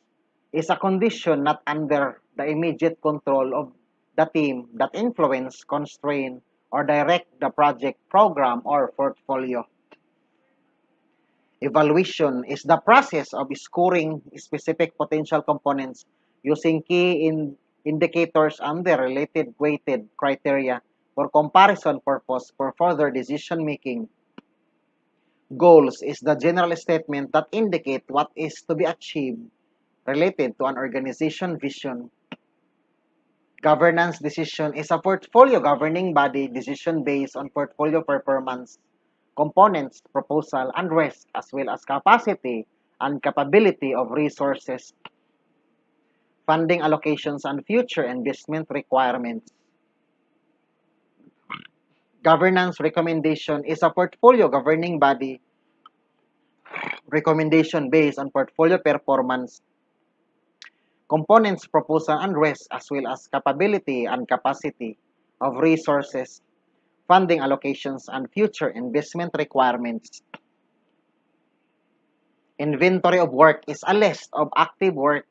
is a condition not under the immediate control of the team that influence, constrain, or direct the project, program, or portfolio. Evaluation is the process of scoring specific potential components using key in indicators and the related weighted criteria for comparison purpose for further decision making. Goals is the general statement that indicate what is to be achieved related to an organization vision. Governance decision is a portfolio governing body decision based on portfolio performance, components, proposal, and risk, as well as capacity and capability of resources, funding allocations, and future investment requirements. Governance recommendation is a portfolio governing body recommendation based on portfolio performance, components proposal and risk as well as capability and capacity of resources, funding allocations, and future investment requirements. Inventory of work is a list of active work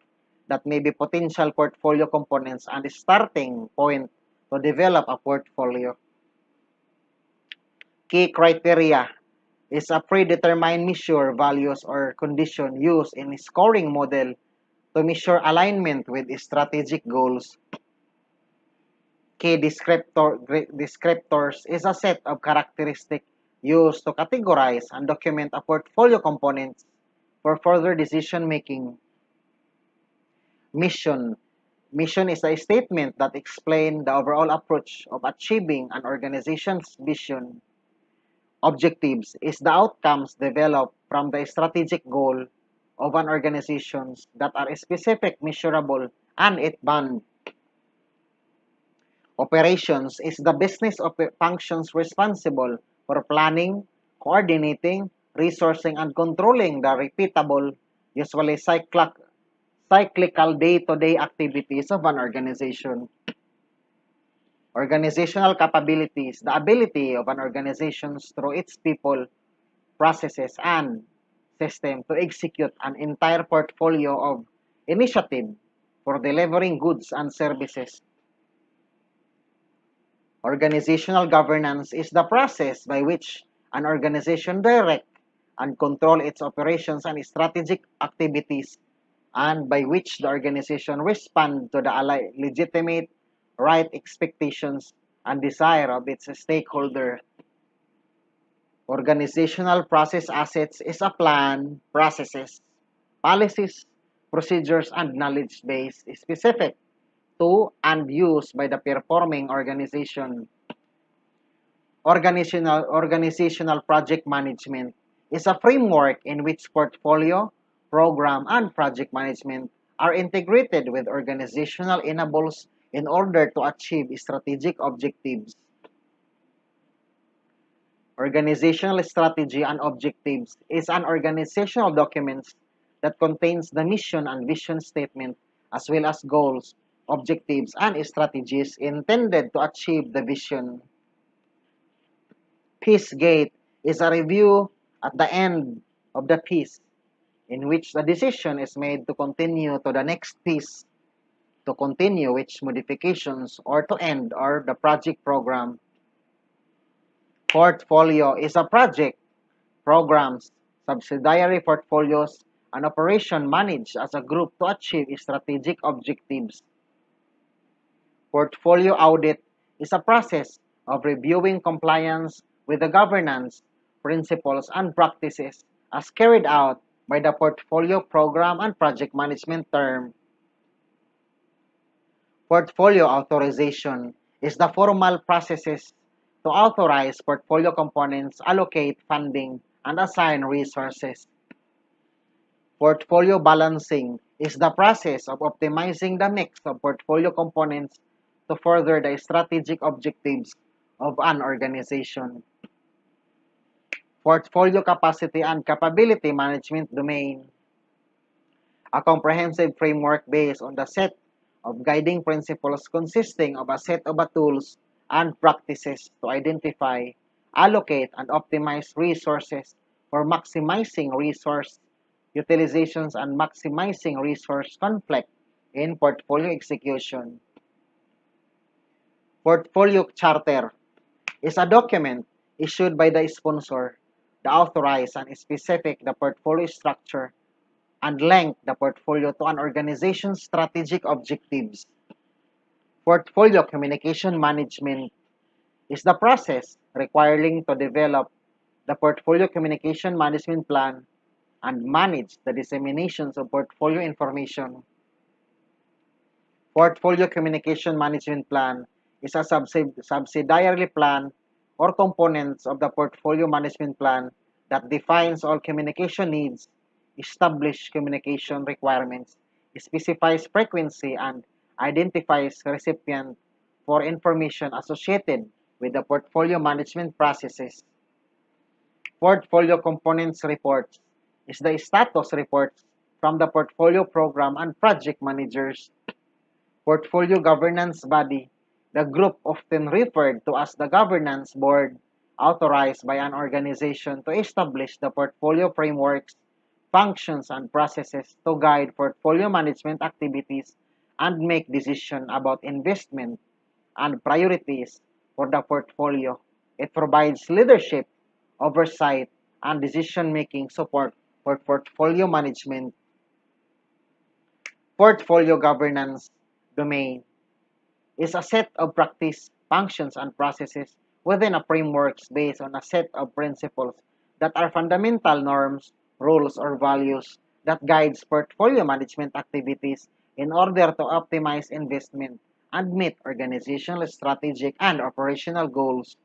that may be potential portfolio components and a starting point to develop a portfolio. Key criteria is a predetermined measure, values, or condition used in scoring model to measure alignment with strategic goals. Key descriptor, descriptors is a set of characteristics used to categorize and document a portfolio components for further decision making. Mission. Mission is a statement that explains the overall approach of achieving an organization's vision. Objectives is the outcomes developed from the strategic goal of an organization that are specific, measurable, and it bound. Operations is the business of functions responsible for planning, coordinating, resourcing, and controlling the repeatable, usually cyclic, cyclical day-to-day activities of an organization. Organizational capabilities, the ability of an organization through its people, processes, and system to execute an entire portfolio of initiative for delivering goods and services. Organizational governance is the process by which an organization direct and control its operations and strategic activities and by which the organization respond to the legitimate right expectations and desire of its stakeholder. Organizational process assets is a plan, processes, policies, procedures, and knowledge base specific to and used by the performing organization. Organizational, organizational project management is a framework in which portfolio, program, and project management are integrated with organizational enables in order to achieve strategic objectives. Organizational strategy and objectives is an organizational document that contains the mission and vision statement as well as goals, objectives, and strategies intended to achieve the vision. Peace Gate is a review at the end of the piece in which the decision is made to continue to the next piece, to continue which modifications or to end or the project program. Portfolio is a project, programs, subsidiary portfolios, and operation managed as a group to achieve strategic objectives. Portfolio audit is a process of reviewing compliance with the governance, principles, and practices as carried out by the portfolio program and project management term. Portfolio authorization is the formal processes to authorize portfolio components, allocate funding, and assign resources. Portfolio balancing is the process of optimizing the mix of portfolio components to further the strategic objectives of an organization. Portfolio capacity and capability management domain. A comprehensive framework based on the set of guiding principles consisting of a set of tools and practices to identify, allocate, and optimize resources for maximizing resource utilizations and maximizing resource conflict in portfolio execution. Portfolio Charter is a document issued by the sponsor, the authorized, and specific the portfolio structure and link the portfolio to an organization's strategic objectives. Portfolio communication management is the process requiring to develop the portfolio communication management plan and manage the disseminations of portfolio information. Portfolio communication management plan is a subsidiary plan or components of the portfolio management plan that defines all communication needs, establishes communication requirements, specifies frequency, and identifies recipient for information associated with the portfolio management processes. Portfolio components reports is the status reports from the portfolio program and project managers. Portfolio governance body the group often referred to as the governance board, authorized by an organization to establish the portfolio frameworks, functions, and processes to guide portfolio management activities and make decisions about investment and priorities for the portfolio. It provides leadership, oversight, and decision-making support for portfolio management. Portfolio governance domain is a set of practice, functions, and processes within a framework based on a set of principles that are fundamental norms, rules, or values that guides portfolio management activities in order to optimize investment and meet organizational strategic and operational goals.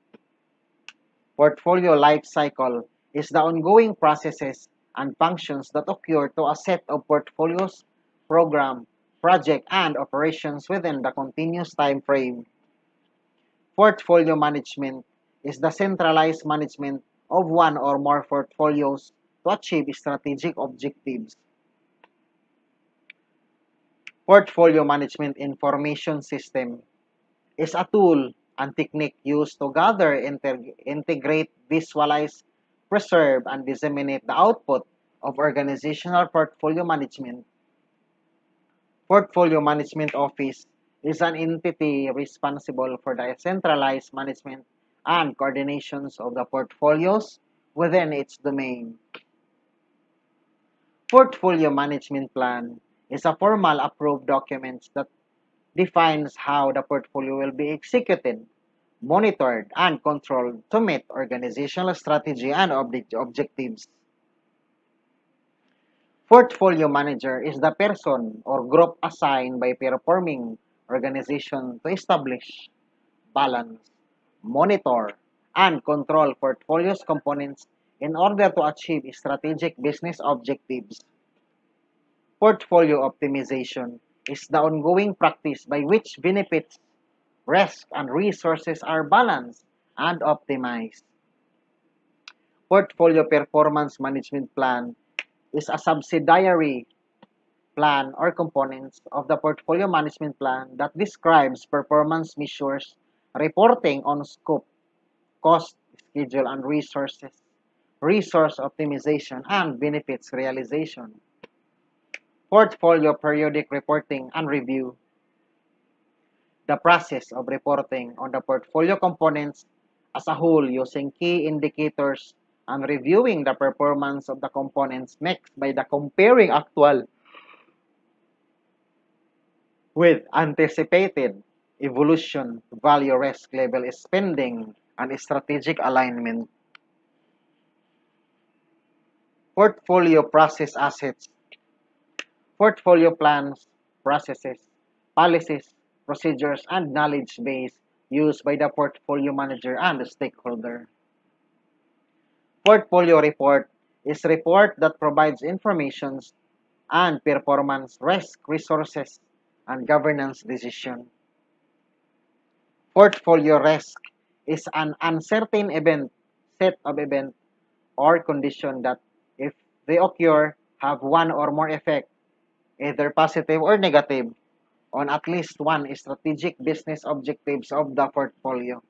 Portfolio life cycle is the ongoing processes and functions that occur to a set of portfolios, program, project, and operations within the continuous time frame. Portfolio management is the centralized management of one or more portfolios to achieve strategic objectives. Portfolio Management Information System is a tool and technique used to gather, integrate, visualize, preserve, and disseminate the output of organizational portfolio management Portfolio Management Office is an entity responsible for the centralized management and coordinations of the portfolios within its domain. Portfolio Management Plan is a formal approved document that defines how the portfolio will be executed, monitored, and controlled to meet organizational strategy and ob objectives. Portfolio manager is the person or group assigned by performing organization to establish, balance, monitor, and control portfolio's components in order to achieve strategic business objectives. Portfolio optimization is the ongoing practice by which benefits, risks, and resources are balanced and optimized. Portfolio Performance Management Plan is a subsidiary plan or components of the portfolio management plan that describes performance measures, reporting on scope, cost, schedule, and resources, resource optimization, and benefits realization. Portfolio periodic reporting and review. The process of reporting on the portfolio components as a whole using key indicators and reviewing the performance of the components mixed by the comparing actual with anticipated evolution, value, risk level, spending, and strategic alignment. Portfolio process assets, portfolio plans, processes, policies, procedures, and knowledge base used by the portfolio manager and the stakeholder. Portfolio report is report that provides information and performance, risk, resources, and governance decision. Portfolio risk is an uncertain event, set of event, or condition that, if they occur, have one or more effect, either positive or negative, on at least one strategic business objectives of the portfolio.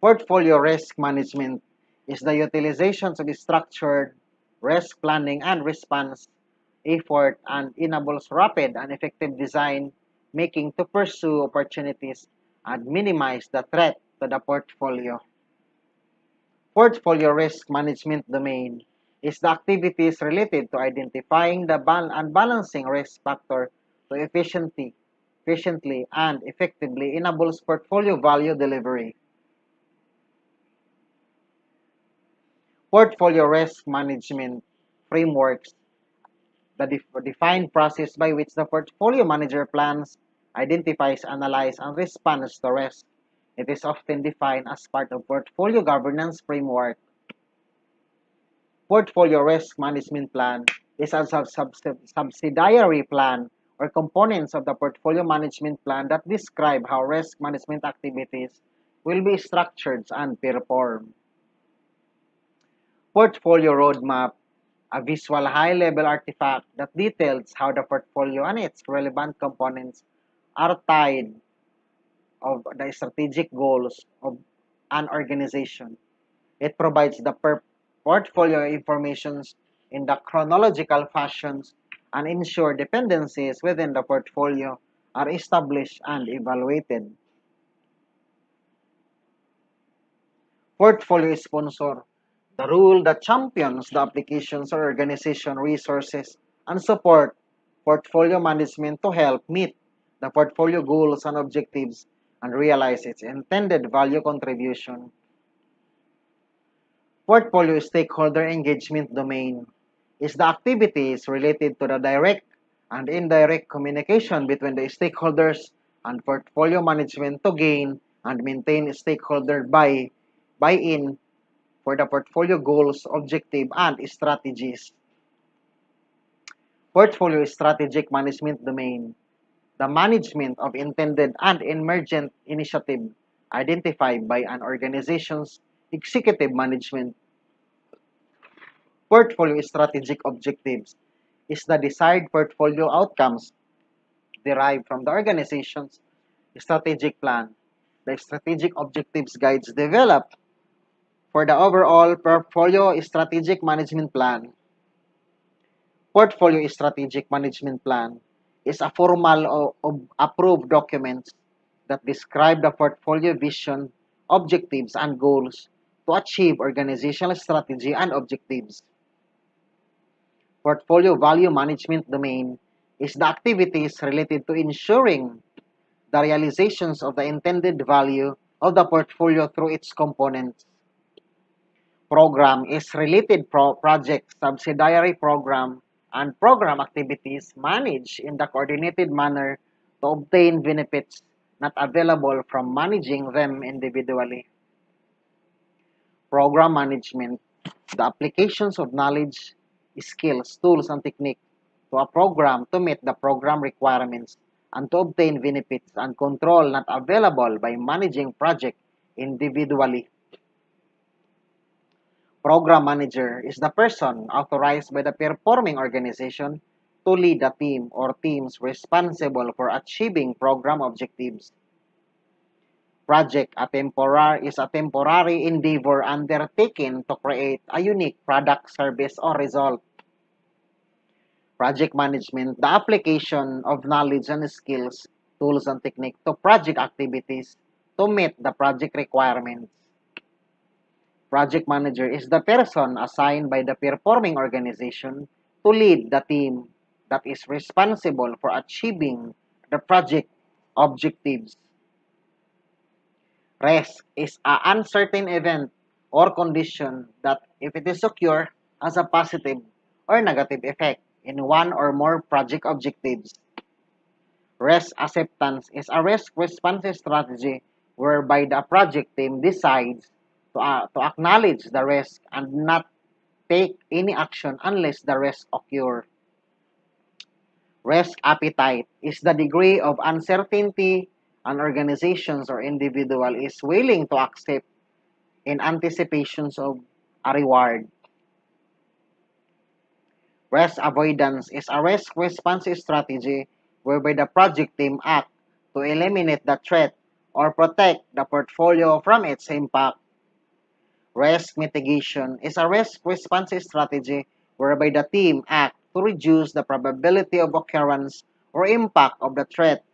Portfolio risk management is the utilization of structured risk planning and response effort and enables rapid and effective design making to pursue opportunities and minimize the threat to the portfolio. Portfolio risk management domain is the activities related to identifying the and balancing risk factor to efficiently, efficiently and effectively enables portfolio value delivery. Portfolio risk management frameworks the def- defined process by which the portfolio manager plans, identifies, analyzes, and responds to risk. It is often defined as part of portfolio governance framework. Portfolio risk management plan is a sub- sub- subsidiary plan or components of the portfolio management plan that describe how risk management activities will be structured and performed. Portfolio roadmap a visual high-level artifact that details how the portfolio and its relevant components are tied of the strategic goals of an organization. It provides the per- portfolio information in the chronological fashions and ensure dependencies within the portfolio are established and evaluated. Portfolio sponsor the rule that champions the applications or organization resources and support portfolio management to help meet the portfolio goals and objectives and realize its intended value contribution. Portfolio stakeholder engagement domain is the activities related to the direct and indirect communication between the stakeholders and portfolio management to gain and maintain stakeholder buy buy-in for the portfolio goals, objective, and strategies. Portfolio strategic management domain, the management of intended and emergent initiative identified by an organization's executive management. Portfolio strategic objectives is the desired portfolio outcomes derived from the organization's strategic plan. The strategic objectives guides developed for the overall portfolio strategic management plan. Portfolio strategic management plan is a formal approved document that describe the portfolio vision, objectives, and goals to achieve organizational strategy and objectives. Portfolio value management domain is the activities related to ensuring the realizations of the intended value of the portfolio through its components. Program is related pro- project, subsidiary program, and program activities managed in the coordinated manner to obtain benefits not available from managing them individually. program management, the applications of knowledge, skills, tools, and techniques to a program to meet the program requirements and to obtain benefits and control not available by managing project individually. Program manager is the person authorized by the performing organization to lead a team or teams responsible for achieving program objectives. Project a temporary is a temporary endeavor undertaken to create a unique product, service, or result. Project management, the application of knowledge and skills, tools, and techniques to project activities to meet the project requirements. Project manager is the person assigned by the performing organization to lead the team that is responsible for achieving the project objectives. Risk is an uncertain event or condition that, if it is occur, has a positive or negative effect in one or more project objectives. Risk acceptance is a risk response strategy whereby the project team decides to, uh, to acknowledge the risk and not take any action unless the risk occur. Risk appetite is the degree of uncertainty an organization or individual is willing to accept in anticipations of a reward. Risk avoidance is a risk response strategy whereby the project team act to eliminate the threat or protect the portfolio from its impact. Risk mitigation is a risk response strategy whereby the team act to reduce the probability of occurrence or impact of the threat.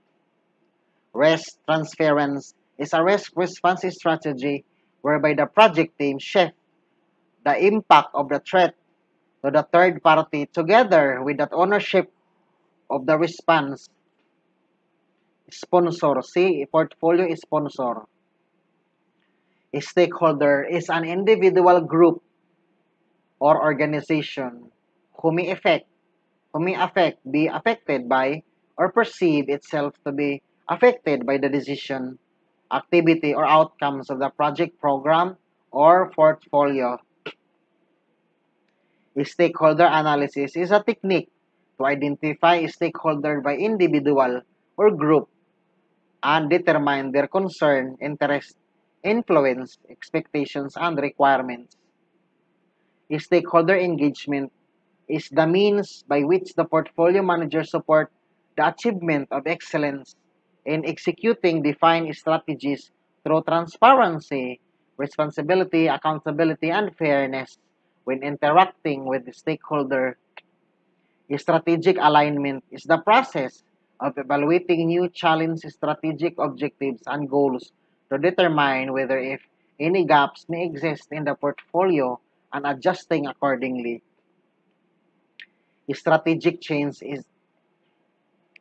Risk transference is a risk response strategy whereby the project team shift the impact of the threat to the third party together with that ownership of the response sponsor. See, portfolio sponsor. A stakeholder is an individual group or organization who may affect, who may affect, be affected by, or perceive itself to be affected by the decision, activity, or outcomes of the project program or portfolio. Stakeholder analysis is a technique to identify stakeholder by individual or group and determine their concern, interest, influence, expectations, and requirements. Stakeholder engagement is the means by which the portfolio manager support the achievement of excellence in executing defined strategies through transparency, responsibility, accountability, and fairness when interacting with the stakeholder. Strategic alignment is the process of evaluating new challenge strategic objectives and goals to determine whether if any gaps may exist in the portfolio and adjusting accordingly. Strategic change is,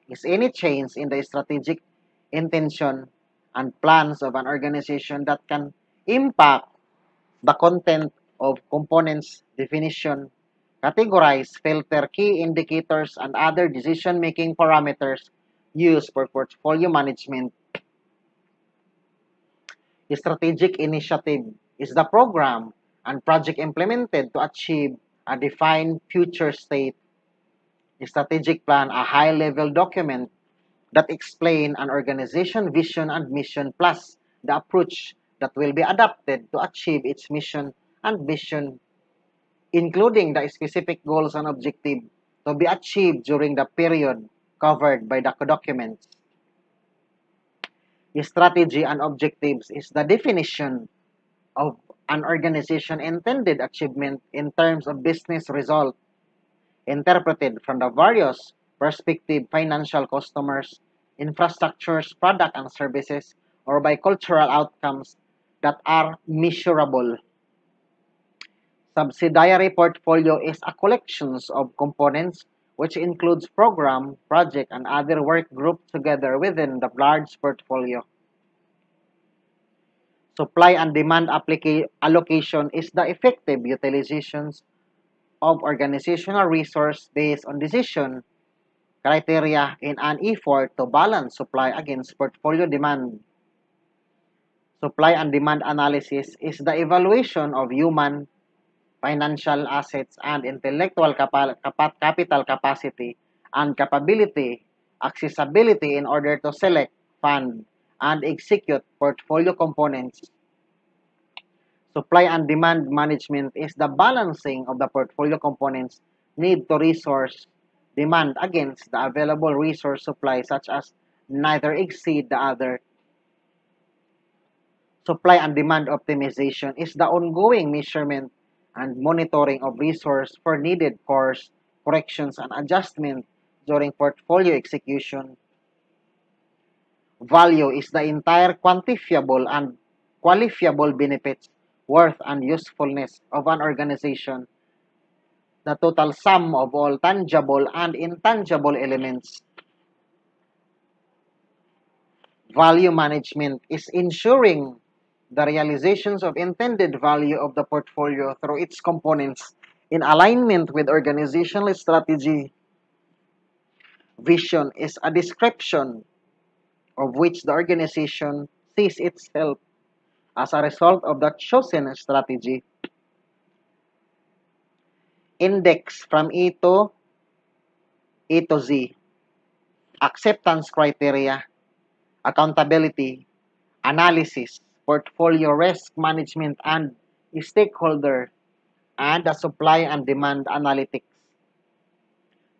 is any change in the strategic intention and plans of an organization that can impact the content of components, definition, categorize, filter key indicators, and other decision-making parameters used for portfolio management. A strategic initiative is the program and project implemented to achieve a defined future state. A strategic plan, a high-level document that explain an organization vision and mission plus the approach that will be adopted to achieve its mission and vision, including the specific goals and objectives to be achieved during the period covered by the documents. The Strategy and objectives is the definition of an organization intended achievement in terms of business result interpreted from the various perspective financial customers, infrastructures, product and services, or by cultural outcomes that are measurable. Subsidiary portfolio is a collection of components which includes program, project, and other work grouped together within the large portfolio. Supply and demand allocation is the effective utilization of organizational resource based on decision criteria in an effort to balance supply against portfolio demand. Supply and demand analysis is the evaluation of human, financial assets, and intellectual capital capacity and capability, accessibility in order to select, fund, and execute portfolio components. Supply and demand management is the balancing of the portfolio components need to resource demand against the available resource supply such as neither exceed the other. Supply and demand optimization is the ongoing measurement and monitoring of resource for needed course, corrections, and adjustment during portfolio execution. Value is the entire quantifiable and qualifiable benefits, worth, and usefulness of an organization, the total sum of all tangible and intangible elements. Value management is ensuring the realizations of intended value of the portfolio through its components in alignment with organizational strategy. Vision is a description of which the organization sees itself as a result of the chosen strategy. Index from E to E to Z. Acceptance criteria, accountability, analysis, portfolio risk management, and stakeholder, and the supply and demand analytics.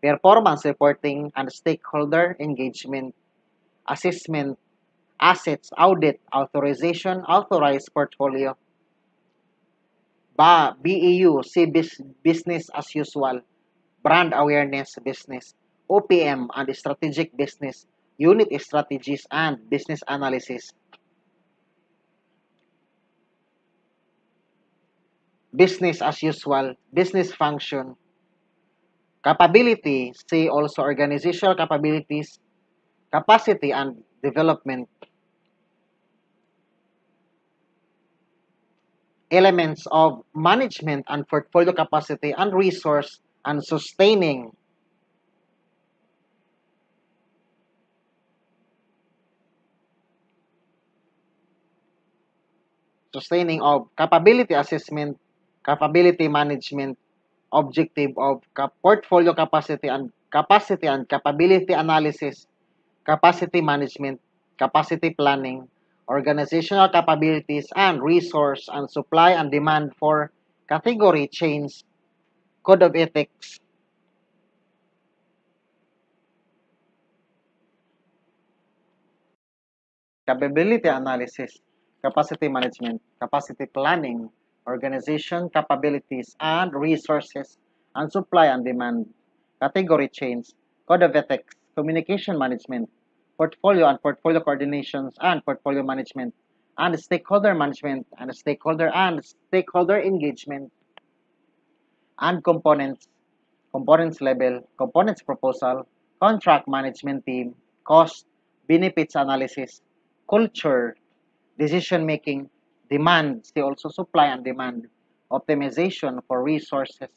Performance reporting and stakeholder engagement, assessment, assets, audit, authorization, authorized portfolio. Ba, BEU, see business as usual, brand awareness business, OPM and strategic business, unit strategies and business analysis. Business as usual, business function, capability, see also organizational capabilities, capacity and development, elements of management and portfolio capacity and resource and sustaining. Sustaining of capability assessment, capability management, objective of portfolio capacity and capacity and capability analysis, capacity management, capacity planning, organizational capabilities and resource and supply and demand for category chains, code of ethics, capability analysis, capacity management, capacity planning, organization capabilities and resources, and supply and demand, category chains, code of ethics, communication management, portfolio and portfolio coordinations and portfolio management, and stakeholder management and stakeholder and stakeholder engagement, and components, components level, components proposal, contract management team, cost, benefits analysis, culture, decision making, demand, see also supply and demand, optimization for resources.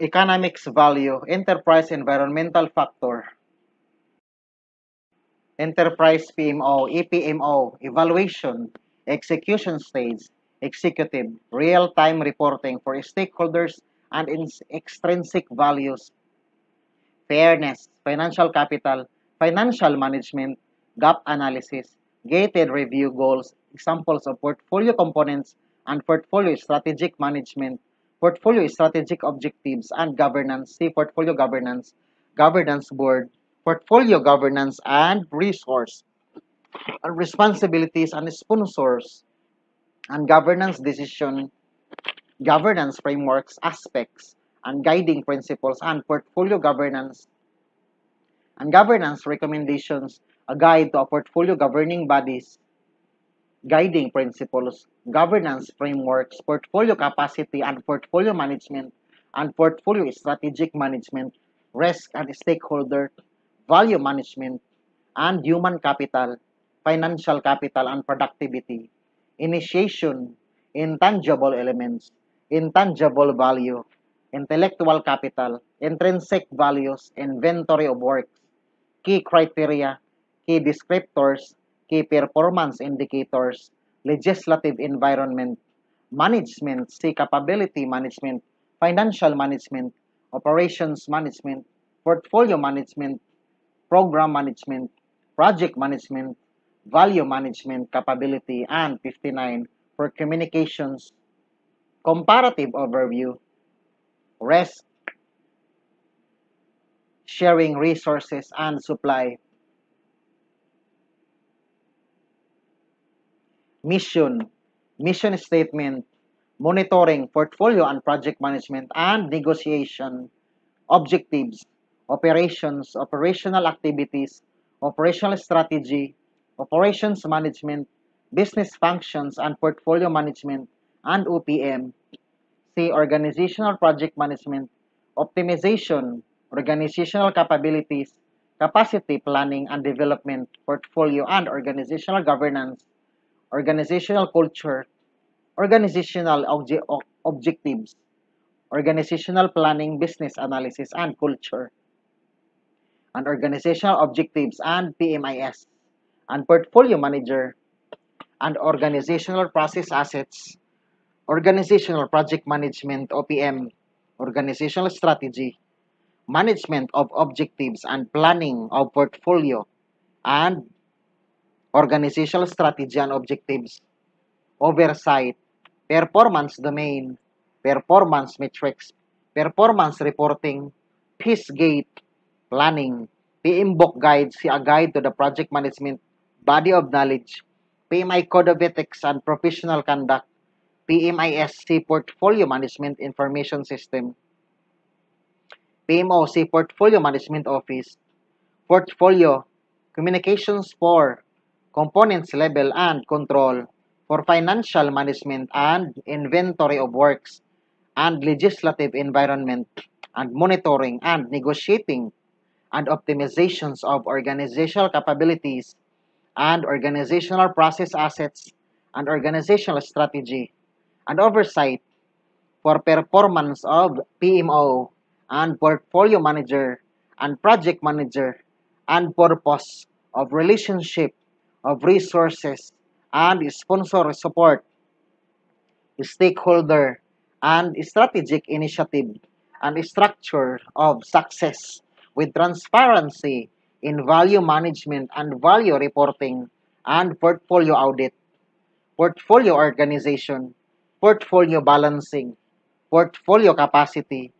Economics value, enterprise environmental factor, enterprise PMO, EPMO, evaluation, execution stage, executive, real-time reporting for stakeholders and ins- extrinsic values, fairness, financial capital, financial management, gap analysis, gated review goals, examples of portfolio components and portfolio strategic management, portfolio strategic objectives and governance, see portfolio governance, governance board, portfolio governance and resource, and responsibilities and sponsors, and governance decision, governance frameworks, aspects, and guiding principles, and portfolio governance. And governance recommendations, a guide to a portfolio governing bodies, guiding principles, governance frameworks, portfolio capacity and portfolio management, and portfolio strategic management, risk and stakeholder, value management, and human capital, financial capital, and productivity, initiation, intangible elements, intangible value, intellectual capital, intrinsic values, inventory of works, key criteria, key descriptors, key performance indicators, legislative environment, management, C capability management, financial management, operations management, portfolio management, program management, project management, value management capability, and 59 for communications, comparative overview, risk, sharing resources and supply, mission, mission statement, monitoring, portfolio and project management, and negotiation, objectives, operations, operational activities, operational strategy, operations management, business functions and portfolio management, and OPM. C. Organizational project management, optimization, organizational capabilities, capacity planning and development, portfolio and organizational governance, organizational culture, organizational obje- objectives, organizational planning, business analysis, and culture, and organizational objectives and PMIS, and portfolio manager, and organizational process assets, organizational project management, OPM, organizational strategy, management of objectives and planning of portfolio, and organizational strategy and objectives, oversight, performance domain, performance metrics, performance reporting, phase gate, planning, PMBOK guide, see a guide to the project management body of knowledge, PMI code of ethics and professional conduct, PMISC portfolio management information system, PMOC portfolio management office, portfolio, communications for components level and control, for financial management and inventory of works, and legislative environment, and monitoring and negotiating and optimizations of organizational capabilities and organizational process assets and organizational strategy and oversight for performance of PMO and portfolio manager and project manager and purpose of relationship of resources and sponsor support, stakeholder and strategic initiative and structure of success with transparency in value management and value reporting and portfolio audit, portfolio organization, portfolio balancing, portfolio capacity,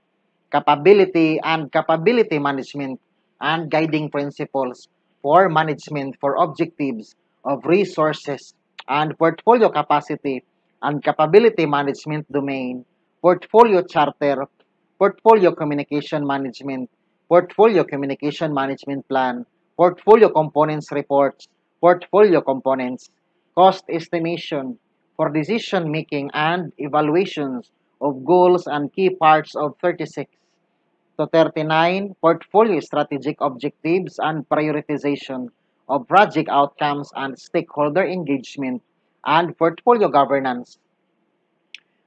capability and capability management, and guiding principles for management for objectives of resources and portfolio capacity and capability management domain, portfolio charter, portfolio communication management, portfolio communication management plan, portfolio components reports, portfolio components, cost estimation for decision making and evaluations of goals and key parts of 36 to 39 portfolio strategic objectives and prioritization of project outcomes and stakeholder engagement and portfolio governance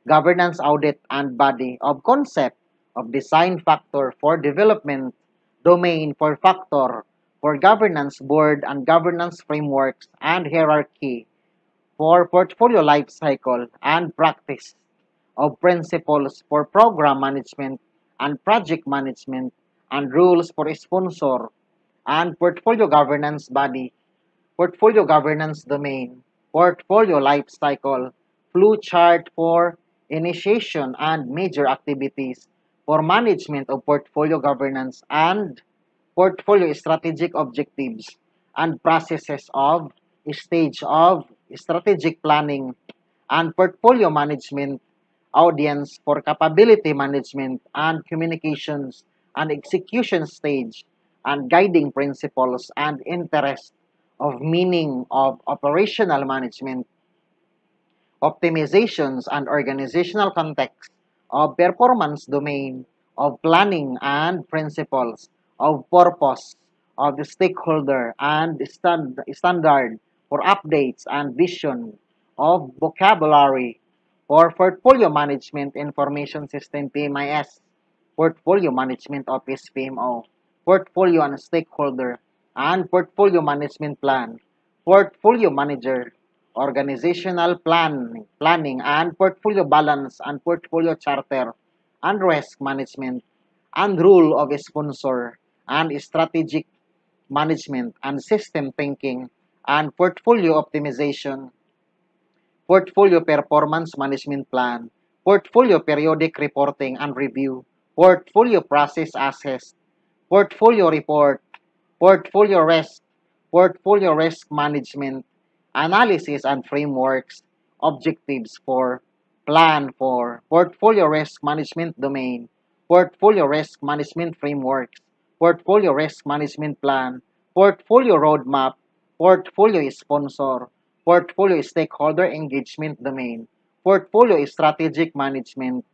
governance audit and body of concept of design factor for development domain for factor for governance board and governance frameworks and hierarchy for portfolio life cycle and practice of principles for program management and project management and rules for sponsor and portfolio governance body, portfolio governance domain, portfolio life cycle, flow chart for initiation and major activities for management of portfolio governance and portfolio strategic objectives and processes of stage of strategic planning and portfolio management audience for capability management and communications and execution stage and guiding principles and interest of meaning of operational management optimizations and organizational context of performance domain of planning and principles of purpose of the stakeholder and stand, standard for updates and vision of vocabulary for portfolio management information system PMIS Portfolio Management Office PMO, Portfolio and Stakeholder, and Portfolio Management Plan, Portfolio Manager, Organizational Plan, Planning and Portfolio Balance and Portfolio Charter, and Risk Management, and Rule of Sponsor, and Strategic Management and System Thinking, and Portfolio Optimization, Portfolio Performance Management Plan, Portfolio Periodic Reporting and Review, Portfolio Process Assess, Portfolio Report, Portfolio Risk, Portfolio Risk Management, Analysis and Frameworks, Objectives for, Plan for, Portfolio Risk Management Domain, Portfolio Risk Management Frameworks, Portfolio Risk Management Plan, Portfolio Roadmap, Portfolio Sponsor, Portfolio Stakeholder Engagement Domain, Portfolio Strategic Management,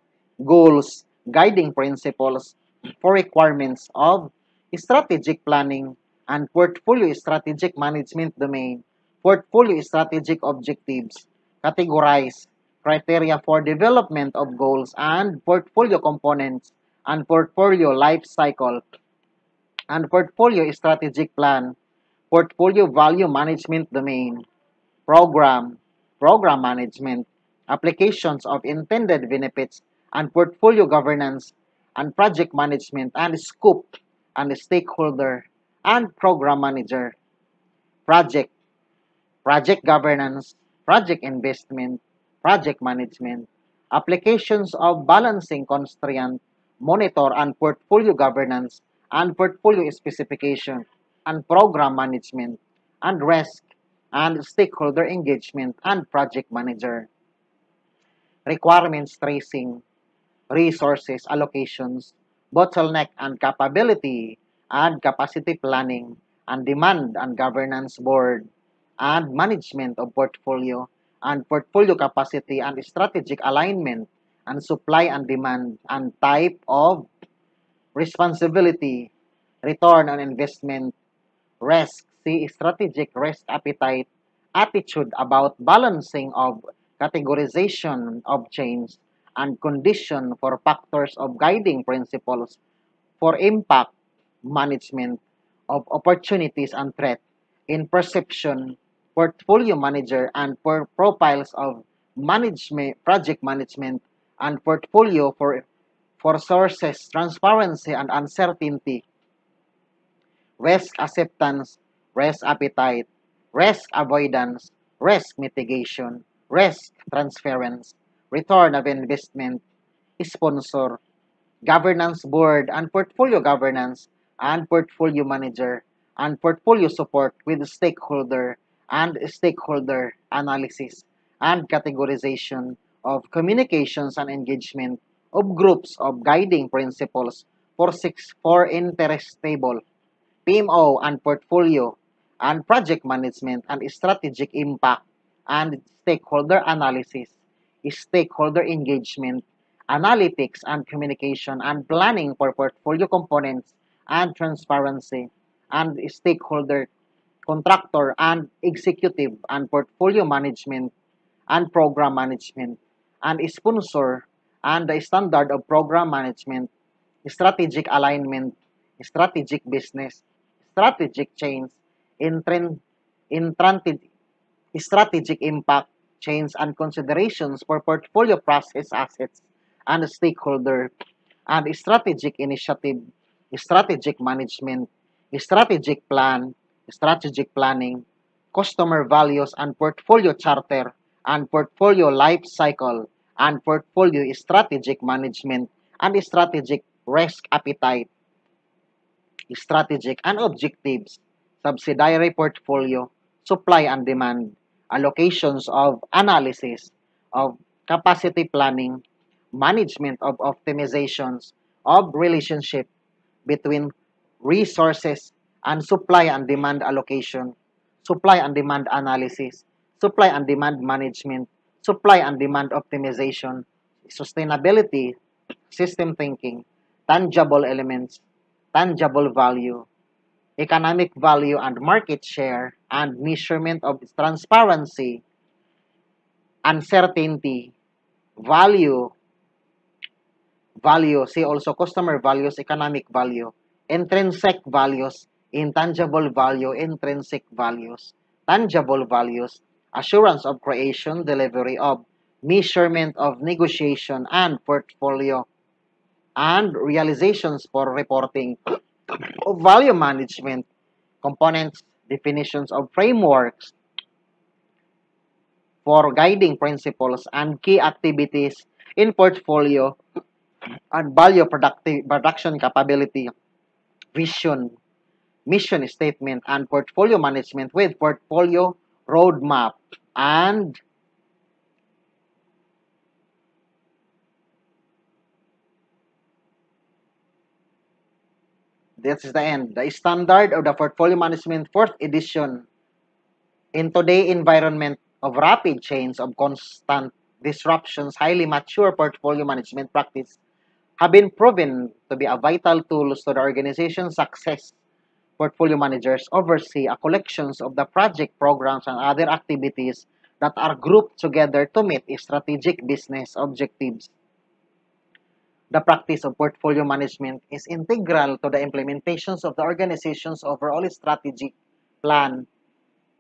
Goals, Guiding Principles for Requirements of Strategic Planning, and Portfolio Strategic Management Domain, Portfolio Strategic Objectives, Categorize, Criteria for Development of Goals and Portfolio Components, and Portfolio Life Cycle, and Portfolio Strategic Plan, Portfolio Value Management Domain, Program, Program Management, Applications of Intended Benefits, and Portfolio Governance, and Project Management, and Scope, and Stakeholder, and Program Manager, Project, Project Governance, Project Investment, Project Management, Applications of Balancing Constraint, Monitor and Portfolio Governance, and Portfolio Specification, and Program Management, and Risk, and Stakeholder Engagement, and Project Manager. Requirements Tracing, Resources Allocations, Bottleneck and Capability, and Capacity Planning, and Demand and Governance Board, and Management of Portfolio, and Portfolio Capacity and Strategic Alignment, and Supply and Demand, and Type of Responsibility, Return on Investment, Risk, see Strategic Risk Appetite, Attitude about Balancing of Categorization of Change, and Condition for Factors of Guiding Principles for Impact Management of Opportunities and Threat in Perception, Portfolio Manager, and for Profiles of Management, Project Management, and Portfolio for, for Sources, Transparency, and Uncertainty, Risk Acceptance, Risk Appetite, Risk Avoidance, Risk Mitigation, Risk Transference, Return of Investment, Sponsor, Governance Board, and Portfolio Governance, and Portfolio Manager, and Portfolio Support with Stakeholder, and Stakeholder Analysis, and Categorization of Communications and Engagement of Groups of Guiding Principles for six for Interest Table, PMO and Portfolio, and Project Management and Strategic Impact, and Stakeholder Analysis, Stakeholder Engagement, Analytics and Communication, and Planning for Portfolio Components, and Transparency, and Stakeholder Contractor and Executive, and Portfolio Management, and Program Management, and Sponsor, and the Standard of Program Management, Strategic Alignment, Strategic Business, Strategic Change, Strategic Impact, Change, and Considerations for Portfolio Process Assets and Stakeholder, and Strategic Initiative, Strategic Management, Strategic Plan, Strategic Planning, Customer Values and Portfolio Charter, and Portfolio Life Cycle, and Portfolio Strategic Management, and Strategic Risk Appetite, Strategic and Objectives, Subsidiary Portfolio, Supply and Demand, Allocations of Analysis, of Capacity Planning, Management of Optimizations, of Relationship between Resources and Supply and Demand Allocation, Supply and Demand Analysis, Supply and Demand Management, Supply and Demand Optimization, Sustainability, System Thinking, Tangible Elements, Tangible Value, Economic Value and Market Share, and Measurement of Transparency, Uncertainty, Value, value, see also customer values, economic value, intrinsic values, intangible value, intrinsic values, tangible values, assurance of creation, delivery of, measurement of negotiation and portfolio, and realizations for reporting of value management, components, definitions of frameworks for guiding principles and key activities in portfolio and value productive production capability, vision, mission statement, and portfolio management with portfolio roadmap and this is the end. The standard of the portfolio management fourth edition in today environment of rapid change of constant disruptions, highly mature portfolio management practice have been proven to be a vital tool to the organization's success. Portfolio managers oversee a collections of the project programs and other activities that are grouped together to meet strategic business objectives. The practice of portfolio management is integral to the implementations of the organization's overall strategic plan.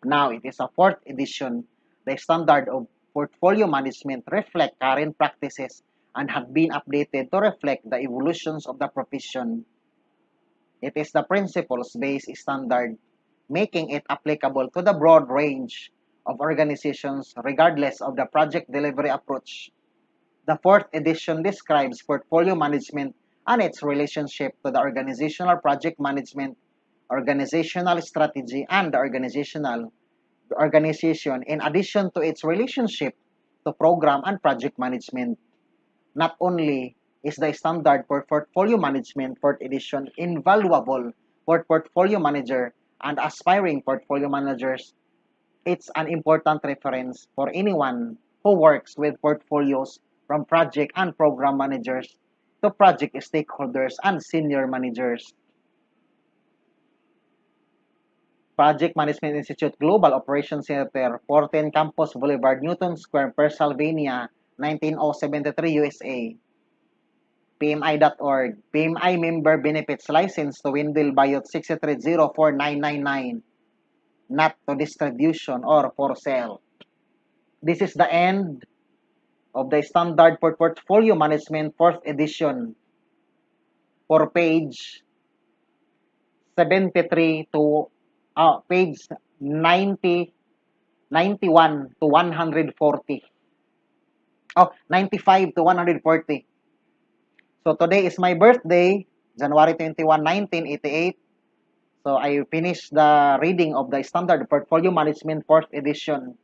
Now it is a fourth edition. The standard of portfolio management reflect current practices and have been updated to reflect the evolutions of the profession. It is the principles-based standard, making it applicable to the broad range of organizations regardless of the project delivery approach. The fourth edition describes portfolio management and its relationship to the organizational project management, organizational strategy, and the organizational organization in addition to its relationship to program and project management. Not only is the standard for portfolio management fourth edition invaluable for portfolio manager and aspiring portfolio managers, it's an important reference for anyone who works with portfolios from project and program managers to project stakeholders and senior managers. Project Management Institute Global Operations Center, 14 Campus Boulevard, Newtown Square, Pennsylvania, 19073 USA. PMI.org. PMI Member Benefits License to Wendell Bayot 6304999. Not to distribution or for sale. This is the end of the Standard for Portfolio Management 4th edition for page 73 to uh, page 90 91 to 140 oh 95 to 140 so today is my birthday January 21 1988 so I finished the reading of the standard portfolio management 4th edition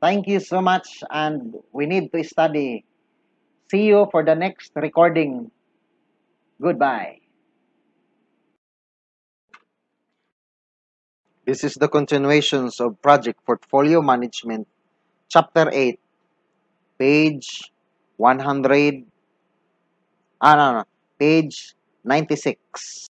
Thank you so much and we need to study. See you for the next recording. Goodbye. This is the continuations of Project Portfolio Management, Chapter 8, page 100, ah, no, no, page 96.